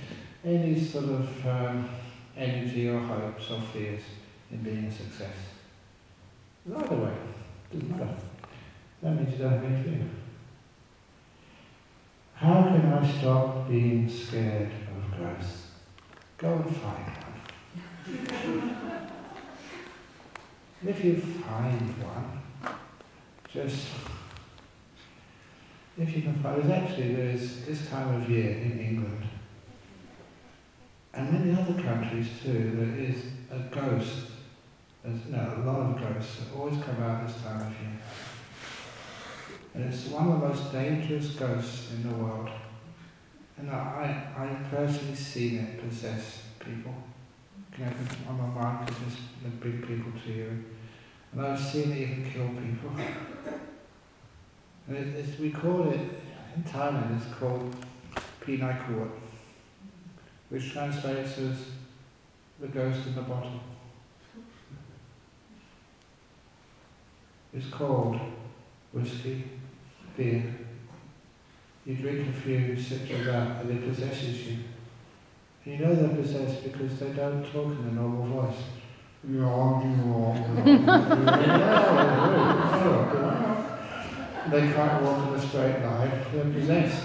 any sort of um, energy or hopes or fears in being a success. Either way, doesn't matter. That means you don't have any fear. How can I stop being scared of ghosts? Go and find one. If you find one, just if you can find there's actually there's this time of year in England and many other countries too, there is a ghost. There's no, a lot of ghosts that always come out this time of year. And it's one of the most dangerous ghosts in the world. And I, I personally seen it possess people. You know, on my mind could just bring people to you. And I've seen it even kill people. And it, it's, we call it, in Thailand, it's called Pinai Kuat, which translates as the ghost in the bottle. It's called whiskey, beer. You drink a few sips of that and it possesses you. You know they're possessed because they don't talk in a normal voice. they can't walk in a straight line, they're possessed.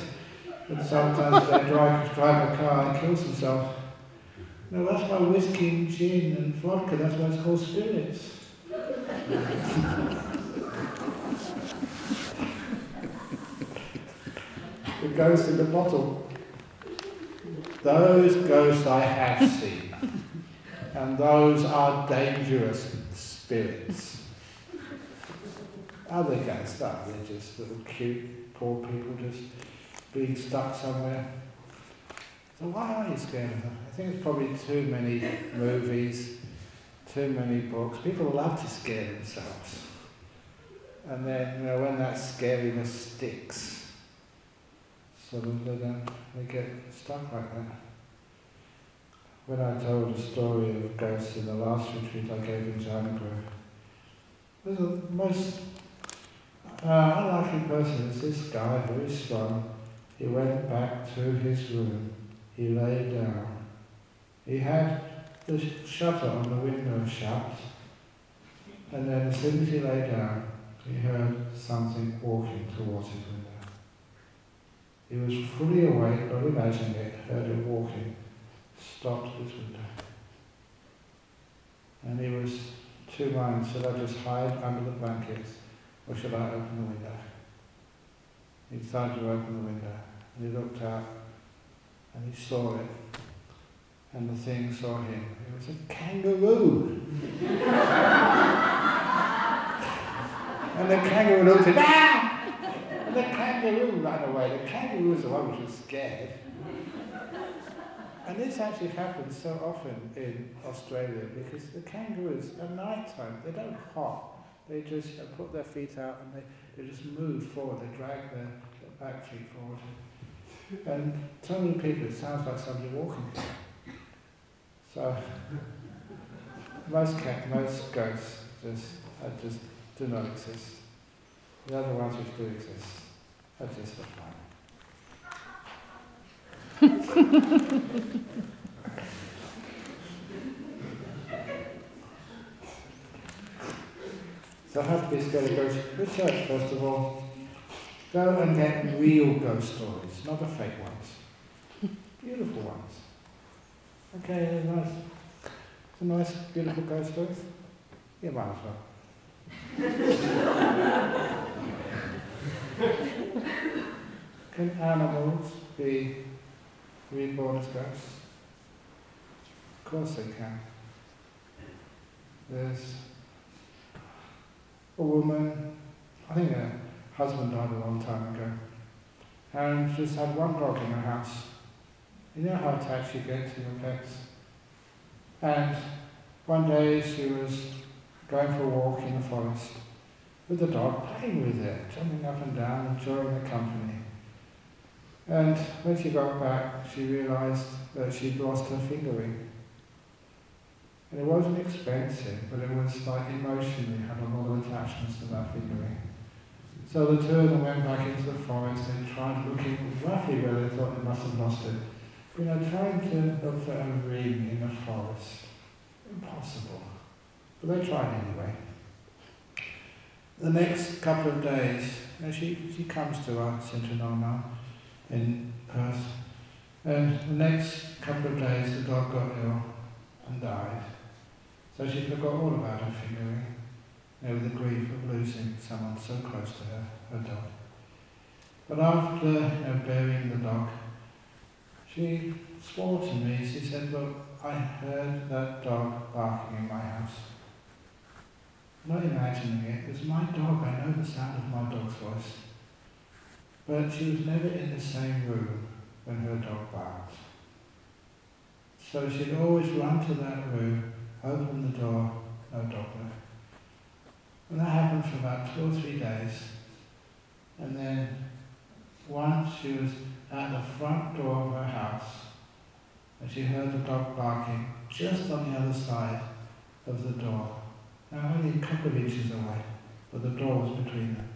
And sometimes they drive, drive a car and kills themselves. No, that's why whiskey and gin and vodka, that's why it's called spirits. the ghost in the bottle. Those ghosts I have seen. And those are dangerous spirits. Other ghosts are, they're just little cute, poor people just being stuck somewhere. So why are you scared of them? I think it's probably too many movies, too many books. People love to scare themselves. And then, you know, when that scariness sticks, sort of they, get stuck like that. When I told the story of ghosts in the last retreat I gave in Jhana Grove, there's the most uh, unlucky person is this guy, very strong. He went back to his room. He lay down. He had the shutter on the window shut. And then as soon as he lay down, he heard something walking towards window. He was fully awake, not imagining it, heard it walking, stopped at his window. And he was two minds, should I just hide under the blankets or should I open the window? He decided to open the window. And he looked out and he saw it. And the thing saw him. It was a kangaroo. and the kangaroo looked at ah! The kangaroo ran away. The kangaroo was the one which was scared. And this actually happens so often in Australia because the kangaroos at night time, they don't hop. They just put their feet out and they, they just move forward. They drag their, their back feet forward. And so many people, it sounds like somebody walking. So, most cat, most ghosts just, uh, just do not exist. The other ones which do exist are just for fun. so scared of ghosts. Research, first of all. Go and get real ghost stories, not the fake ones. Beautiful ones. Okay, nice. Some nice, beautiful ghost stories? You might as well. Can animals be reborn as ghosts? Of course they can. There's a woman, I think her husband died a long time ago, and just had one dog in her house. You know how attached you get to your pets? And one day she was going for a walk in the forest with the dog, playing with it, jumping up and down, enjoying the company. And when she got back, she realized that she'd lost her fingering. And it wasn't expensive, but it was like emotionally had a lot of attachments to that fingering. So the two of them went back into the forest and tried looking roughly where they thought they must have lost it. You know, trying to look for a ring in the forest. Impossible. But they tried anyway. The next couple of days, you know, she, she comes to our Centre Normal in Perth. And the next couple of days, the dog got ill and died. So she forgot all about her fingering, you know, the grief of losing someone so close to her, her dog. But after you know, burying the dog, she swore to me, she said, look, I heard that dog barking in my house. Not imagining it, it's my dog, I know the sound of my dog's voice. But she was never in the same room when her dog barked. So she'd always run to that room, open the door, no dog there. And that happened for about two or three days. And then once she was at the front door of her house, and she heard the dog barking just on the other side of the door. Now only a couple of inches away, but the door was between them.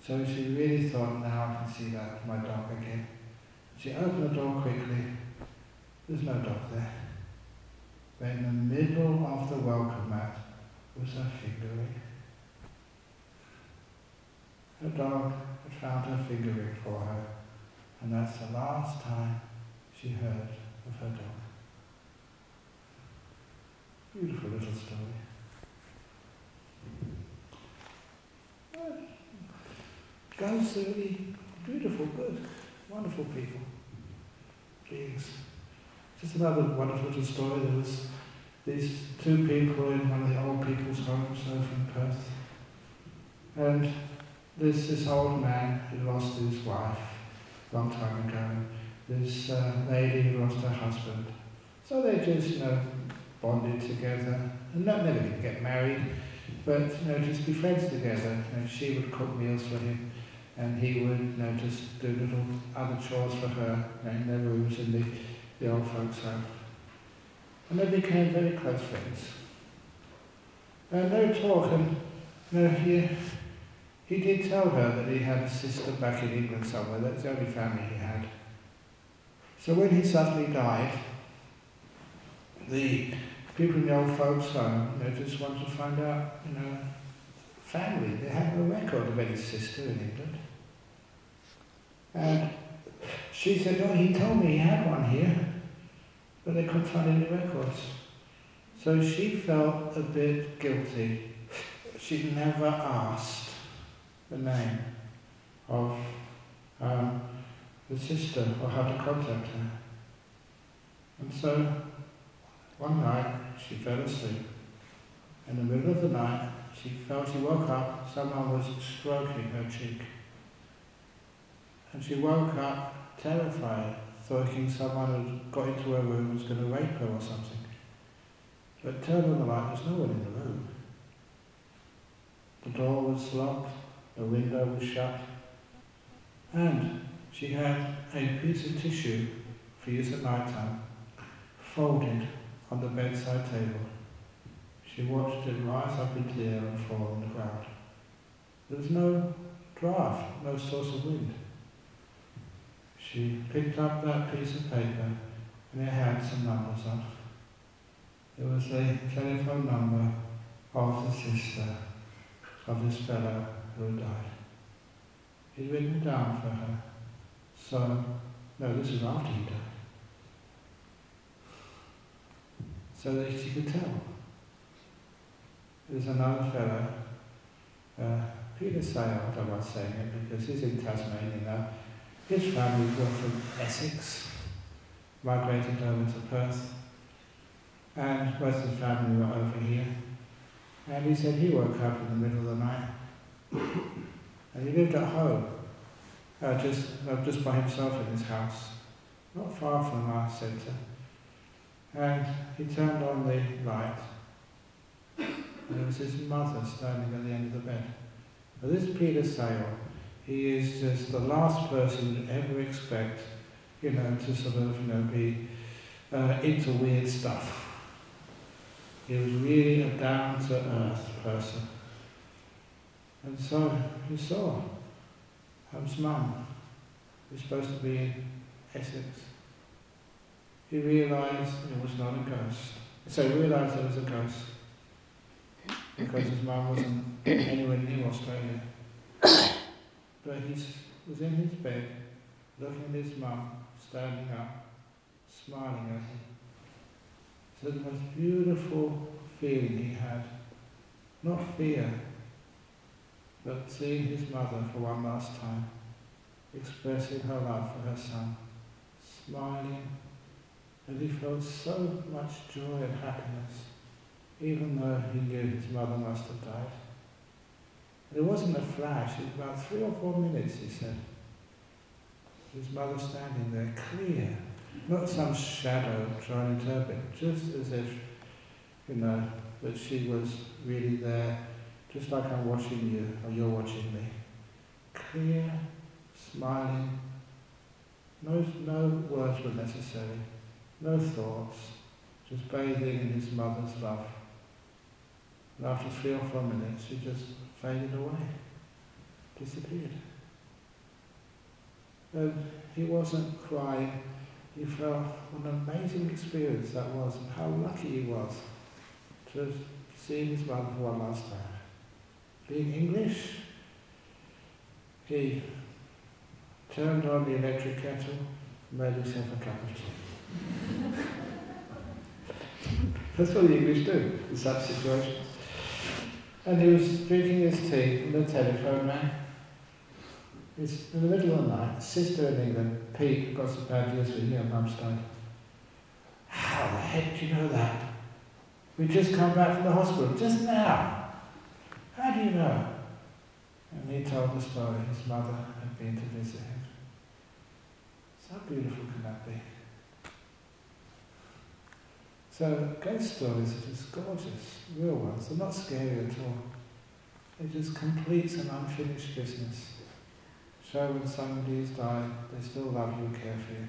So she really thought, now I can see that my dog again. She opened the door quickly. There's no dog there. But in the middle of the welcome mat was her fingering. Her dog had found her fingering for her, and that's the last time she heard of her dog. Beautiful little story. Ghosts are really beautiful, good, wonderful people, beings. Just another wonderful little story. There was these two people in one of the old people's homes over in Perth. And there's this old man who lost his wife a long time ago. This uh, lady who lost her husband. So they just, you know, bonded together. And not never to get married, but, you know, just be friends together. You know, she would cook meals for him and he would you know, just do little other chores for her you know, in their rooms in the, the old folks' home. And they became very close friends. Uh, they would talk, and you know, he, he did tell her that he had a sister back in England somewhere, that's the only family he had. So when he suddenly died, the people in the old folks' home know, just wanted to find out, you know, family. They had no record of any sister in England. And she said, oh, he told me he had one here, but they couldn't find any records. So she felt a bit guilty. She'd never asked the name of um, the sister or how to contact her. And so one night she fell asleep. In the middle of the night, she felt she woke up, someone was stroking her cheek. And she woke up terrified, thinking someone had got into her room and was going to rape her or something. But turned on the light, there's no one in the room. The door was locked, the window was shut, and she had a piece of tissue for use at night time, folded on the bedside table. She watched it rise up into the air and fall on the ground. There was no draft, no source of wind. she picked up that piece of paper and it had some numbers on. It It was the telephone number of the sister of this fellow who died. He'd written it down for her. So, no, this is after he died. So that she could tell. There's another fellow, uh, Peter Sale, I don't saying it because he's in Tasmania now. His family were from Essex, migrated over to Perth, and most of the family were over here. And he said he woke up in the middle of the night, and he lived at home, uh, just uh, just by himself in his house, not far from our centre. And he turned on the light, and it was his mother standing at the end of the bed. Now this Peter Sale, he is just the last person you'd ever expect, you know, to sort of, you know, be uh, into weird stuff. He was really a down-to-earth person. And so he saw his mum, who's supposed to be in Essex. He realised it was not a ghost. So he realised it was a ghost because his mum wasn't anywhere near Australia. But he was in his bed, looking at his mum, standing up, smiling at him. It's the most beautiful feeling he had. Not fear, but seeing his mother for one last time, expressing her love for her son, smiling, and he felt so much joy and happiness even though he knew his mother must have died. And it wasn't a flash, it was about three or four minutes, he said. His mother standing there, clear, not some shadow trying to interpret, just as if, you know, that she was really there, just like I'm watching you, or you're watching me. Clear, smiling, no, no words were necessary, no thoughts, just bathing in his mother's love. And after three or four minutes, he just faded away, disappeared. And he wasn't crying. He felt what an amazing experience that was and how lucky he was to see his mother for one last time. Being English, he turned on the electric kettle, made himself a cup of tea. That's what the English do in such situations. And he was drinking his tea, and the telephone rang. It's in the middle of the night. Sister in England, Pete, got some bad news for you. Mum's died. How the heck do you know that? We just come back from the hospital just now. How do you know? And he told the story. His mother had been to visit him. So beautiful can that be? So ghost stories are just gorgeous, real ones. They're not scary at all. They just complete an unfinished business. Show when somebody's died, they still love you and care for you.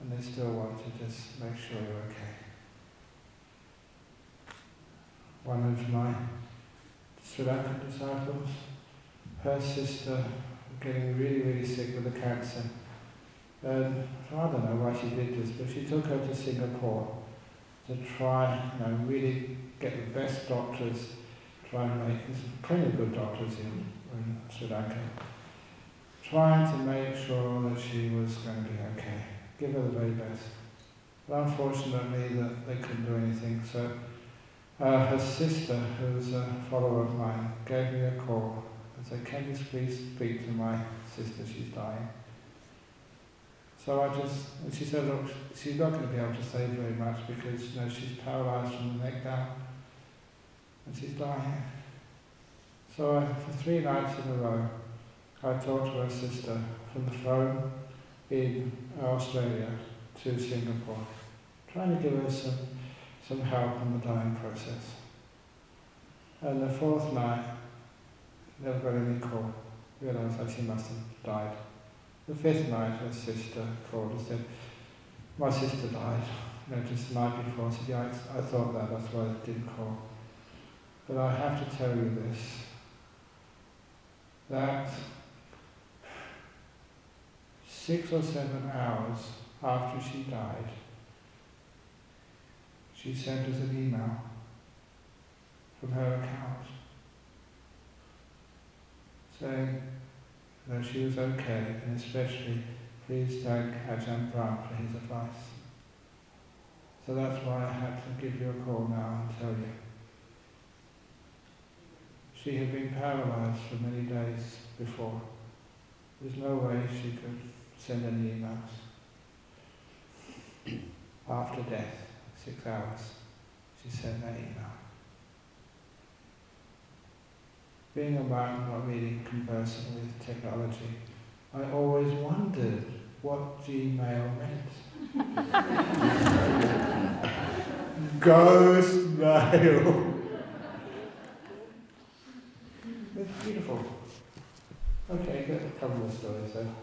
And they still want to just make sure you're okay. One of my Sri Lankan disciples, her sister getting really, really sick with a cancer um, I don't know why she did this, but she took her to Singapore to try, you know, really get the best doctors, try and make, there's plenty of good doctors in, in Sri Lanka, trying to make sure that she was going to be okay, give her the very best. But unfortunately, that they couldn't do anything, so uh, her sister, who's a follower of mine, gave me a call and said, can you please speak to my sister, she's dying. So I just, she said, look, she's not going to be able to say very much because, you know, she's paralysed from the neck down and she's dying. So I, for three nights in a row, I talked to her sister from the phone in Australia to Singapore, trying to give her some, some help in the dying process. And the fourth night, never got any call. Realised that she must have died. The fifth night, her sister called and said, my sister died, just the night before. I said, yeah, I, I thought that, that's why I didn't call. But I have to tell you this, that six or seven hours after she died, she sent us an email from her account saying that she was okay and especially please thank Ajahn Brahm for his advice. So that's why I had to give you a call now and tell you. She had been paralyzed for many days before. There's no way she could send any emails. After death, six hours, she sent that email. Being a monk, not really conversant with technology, I always wondered what Gmail meant. Ghost mail. It's beautiful. Okay, get a couple of stories then.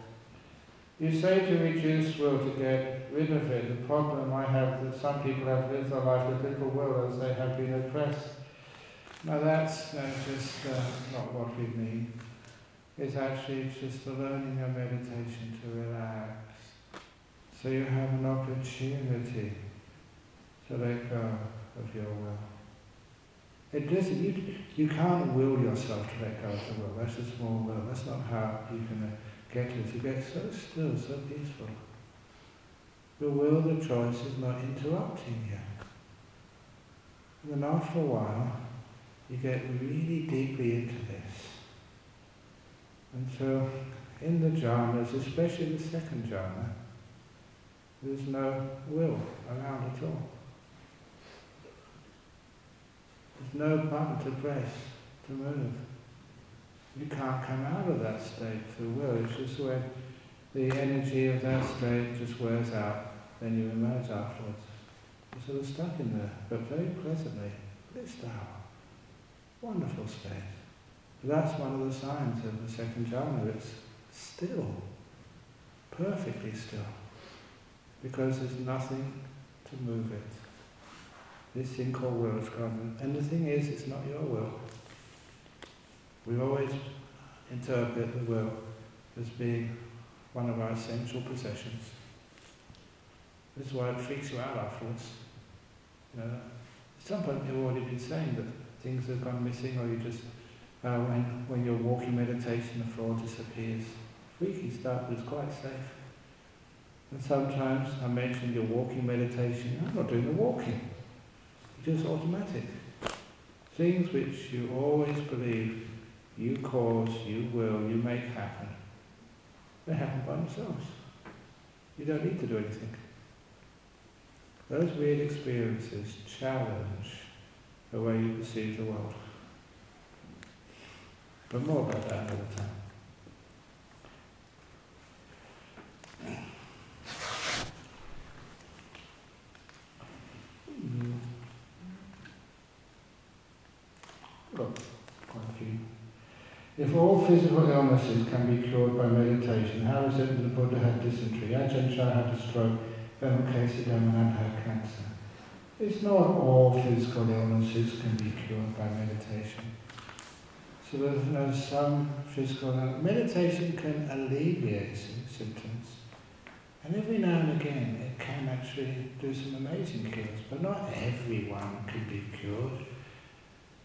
You say to reduce will to get rid of it. The problem I have that some people have lived their life with little will as they have been oppressed. Now that's just uh, not what we mean. It's actually just the learning of meditation to relax. So you have an opportunity to let go of your will. It doesn't, you, you can't will yourself to let go of the will. That's a small will. That's not how you can get to it. You get so still, so peaceful. The will, the choice is not interrupting you. And then after a while, you get really deeply into this. And so, in the jhanas, especially the second jhana, there's no will around at all. There's no button to press to move. You can't come out of that state through will. It's just when the energy of that state just wears out, then you emerge afterwards. You're sort of stuck in there, but very pleasantly, blissed-out. Wonderful space. That's one of the signs of the second jhana. It's still, perfectly still, because there's nothing to move it. This thing called will is gone. And the thing is, it's not your will. We always interpret the will as being one of our essential possessions. This is why it freaks you out afterwards. You know, at some point you've already been saying that things have gone missing or you just, uh, when, when you're walking meditation, the floor disappears. Freaky stuff, but it's quite safe. And sometimes I mention your walking meditation, I'm not doing the walking It's just automatic. Things which you always believe you cause, you will, you make happen, they happen by themselves. You don't need to do anything. Those weird experiences challenge the way you perceive the world. But more about that another time. Mm. If all physical illnesses can be cured by meditation, how is it that the Buddha had dysentery, Ajahn Chah had a stroke, Venkatesa Devananda had cancer? It's not all physical illnesses can be cured by meditation. So there's some physical meditation can alleviate symptoms. And every now and again it can actually do some amazing cures, but not everyone can be cured.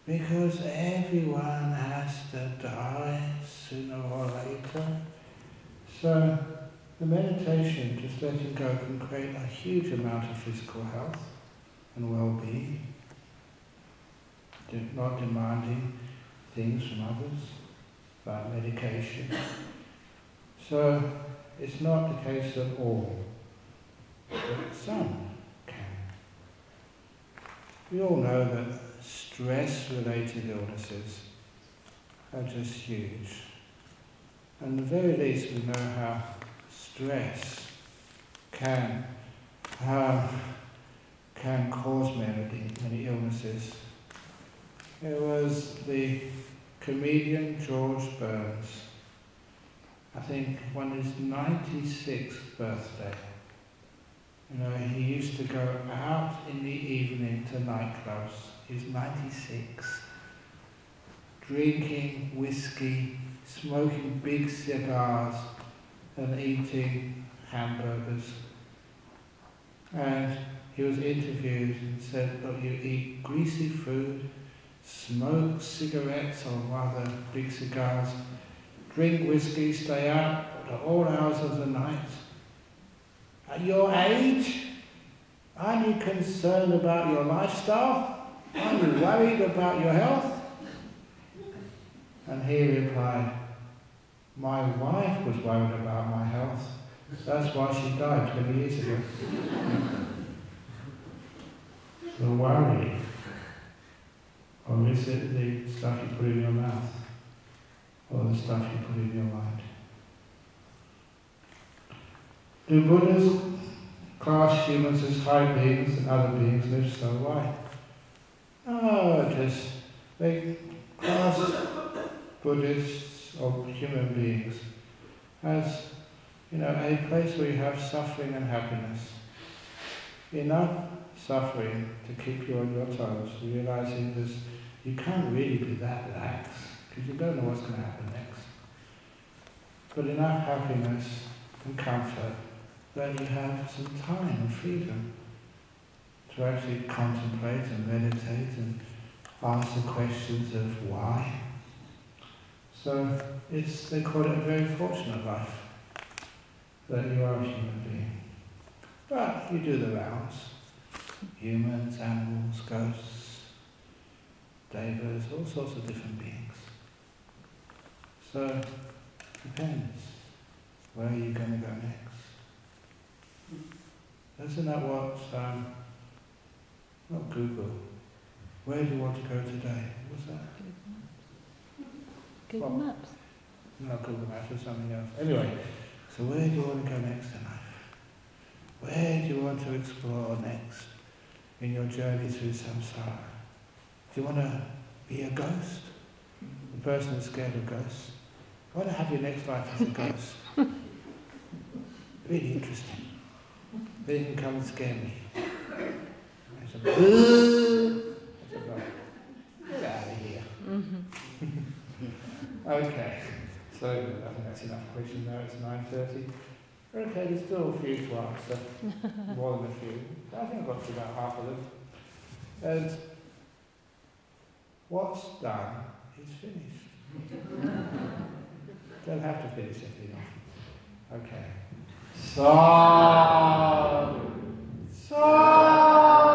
Because everyone has to die sooner or later. So the meditation, just letting go, can create a huge amount of physical health and well-being. Not demanding things from others, like medication. So it's not the case that all, but some can. We all know that stress-related illnesses are just huge. And at the very least we know how stress can uh, can cause many, many illnesses. It was the comedian George Burns, I think on his 96th birthday. You know, he used to go out in the evening to nightclubs He's 96, drinking whiskey, smoking big cigars, and eating hamburgers. And he was interviewed and said, look, you eat greasy food, smoke cigarettes or rather big cigars, drink whiskey, stay out at all hours of the night. At your age, aren't you concerned about your lifestyle? Aren't you worried about your health? And he replied, My wife was worried about my health. That's why she died 20 years ago. the worry. Or is it the stuff you put in your mouth? Or the stuff you put in your mind? Do Buddhas class humans as high beings and other beings, and if so, why? Oh, just they class Buddhists or human beings as you know a place where you have suffering and happiness. Enough suffering to keep you on your toes, realizing this you can't really be that relaxed because you don't know what's going to happen next. But enough happiness and comfort that you have some time and freedom to actually contemplate and meditate and ask the questions of why. So it's they call it a very fortunate life that you are a human being. But you do the rounds. Humans, animals, ghosts, devas, all sorts of different beings. So depends. Where are you going to go next? Isn't that what, um, not Google, where do you want to go today? What's that? Google Well- Maps. Not Google Maps or something else. Anyway, so where do you want to go next in life? Where do you want to explore next in your journey through samsara? Do you want to be a ghost? The person who's scared of ghosts? You want to have your next life as a ghost? really interesting. Then you can come and scare me. I said, I said, "No, Get out of here. Mm-hmm. Okay, so I think that's enough questions now, it's nine thirty. Okay, there's still a few to answer, more than a few. I think I've got to about half of them. And what's done is finished. Don't have to finish anything off. Okay. Son, son,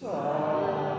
son.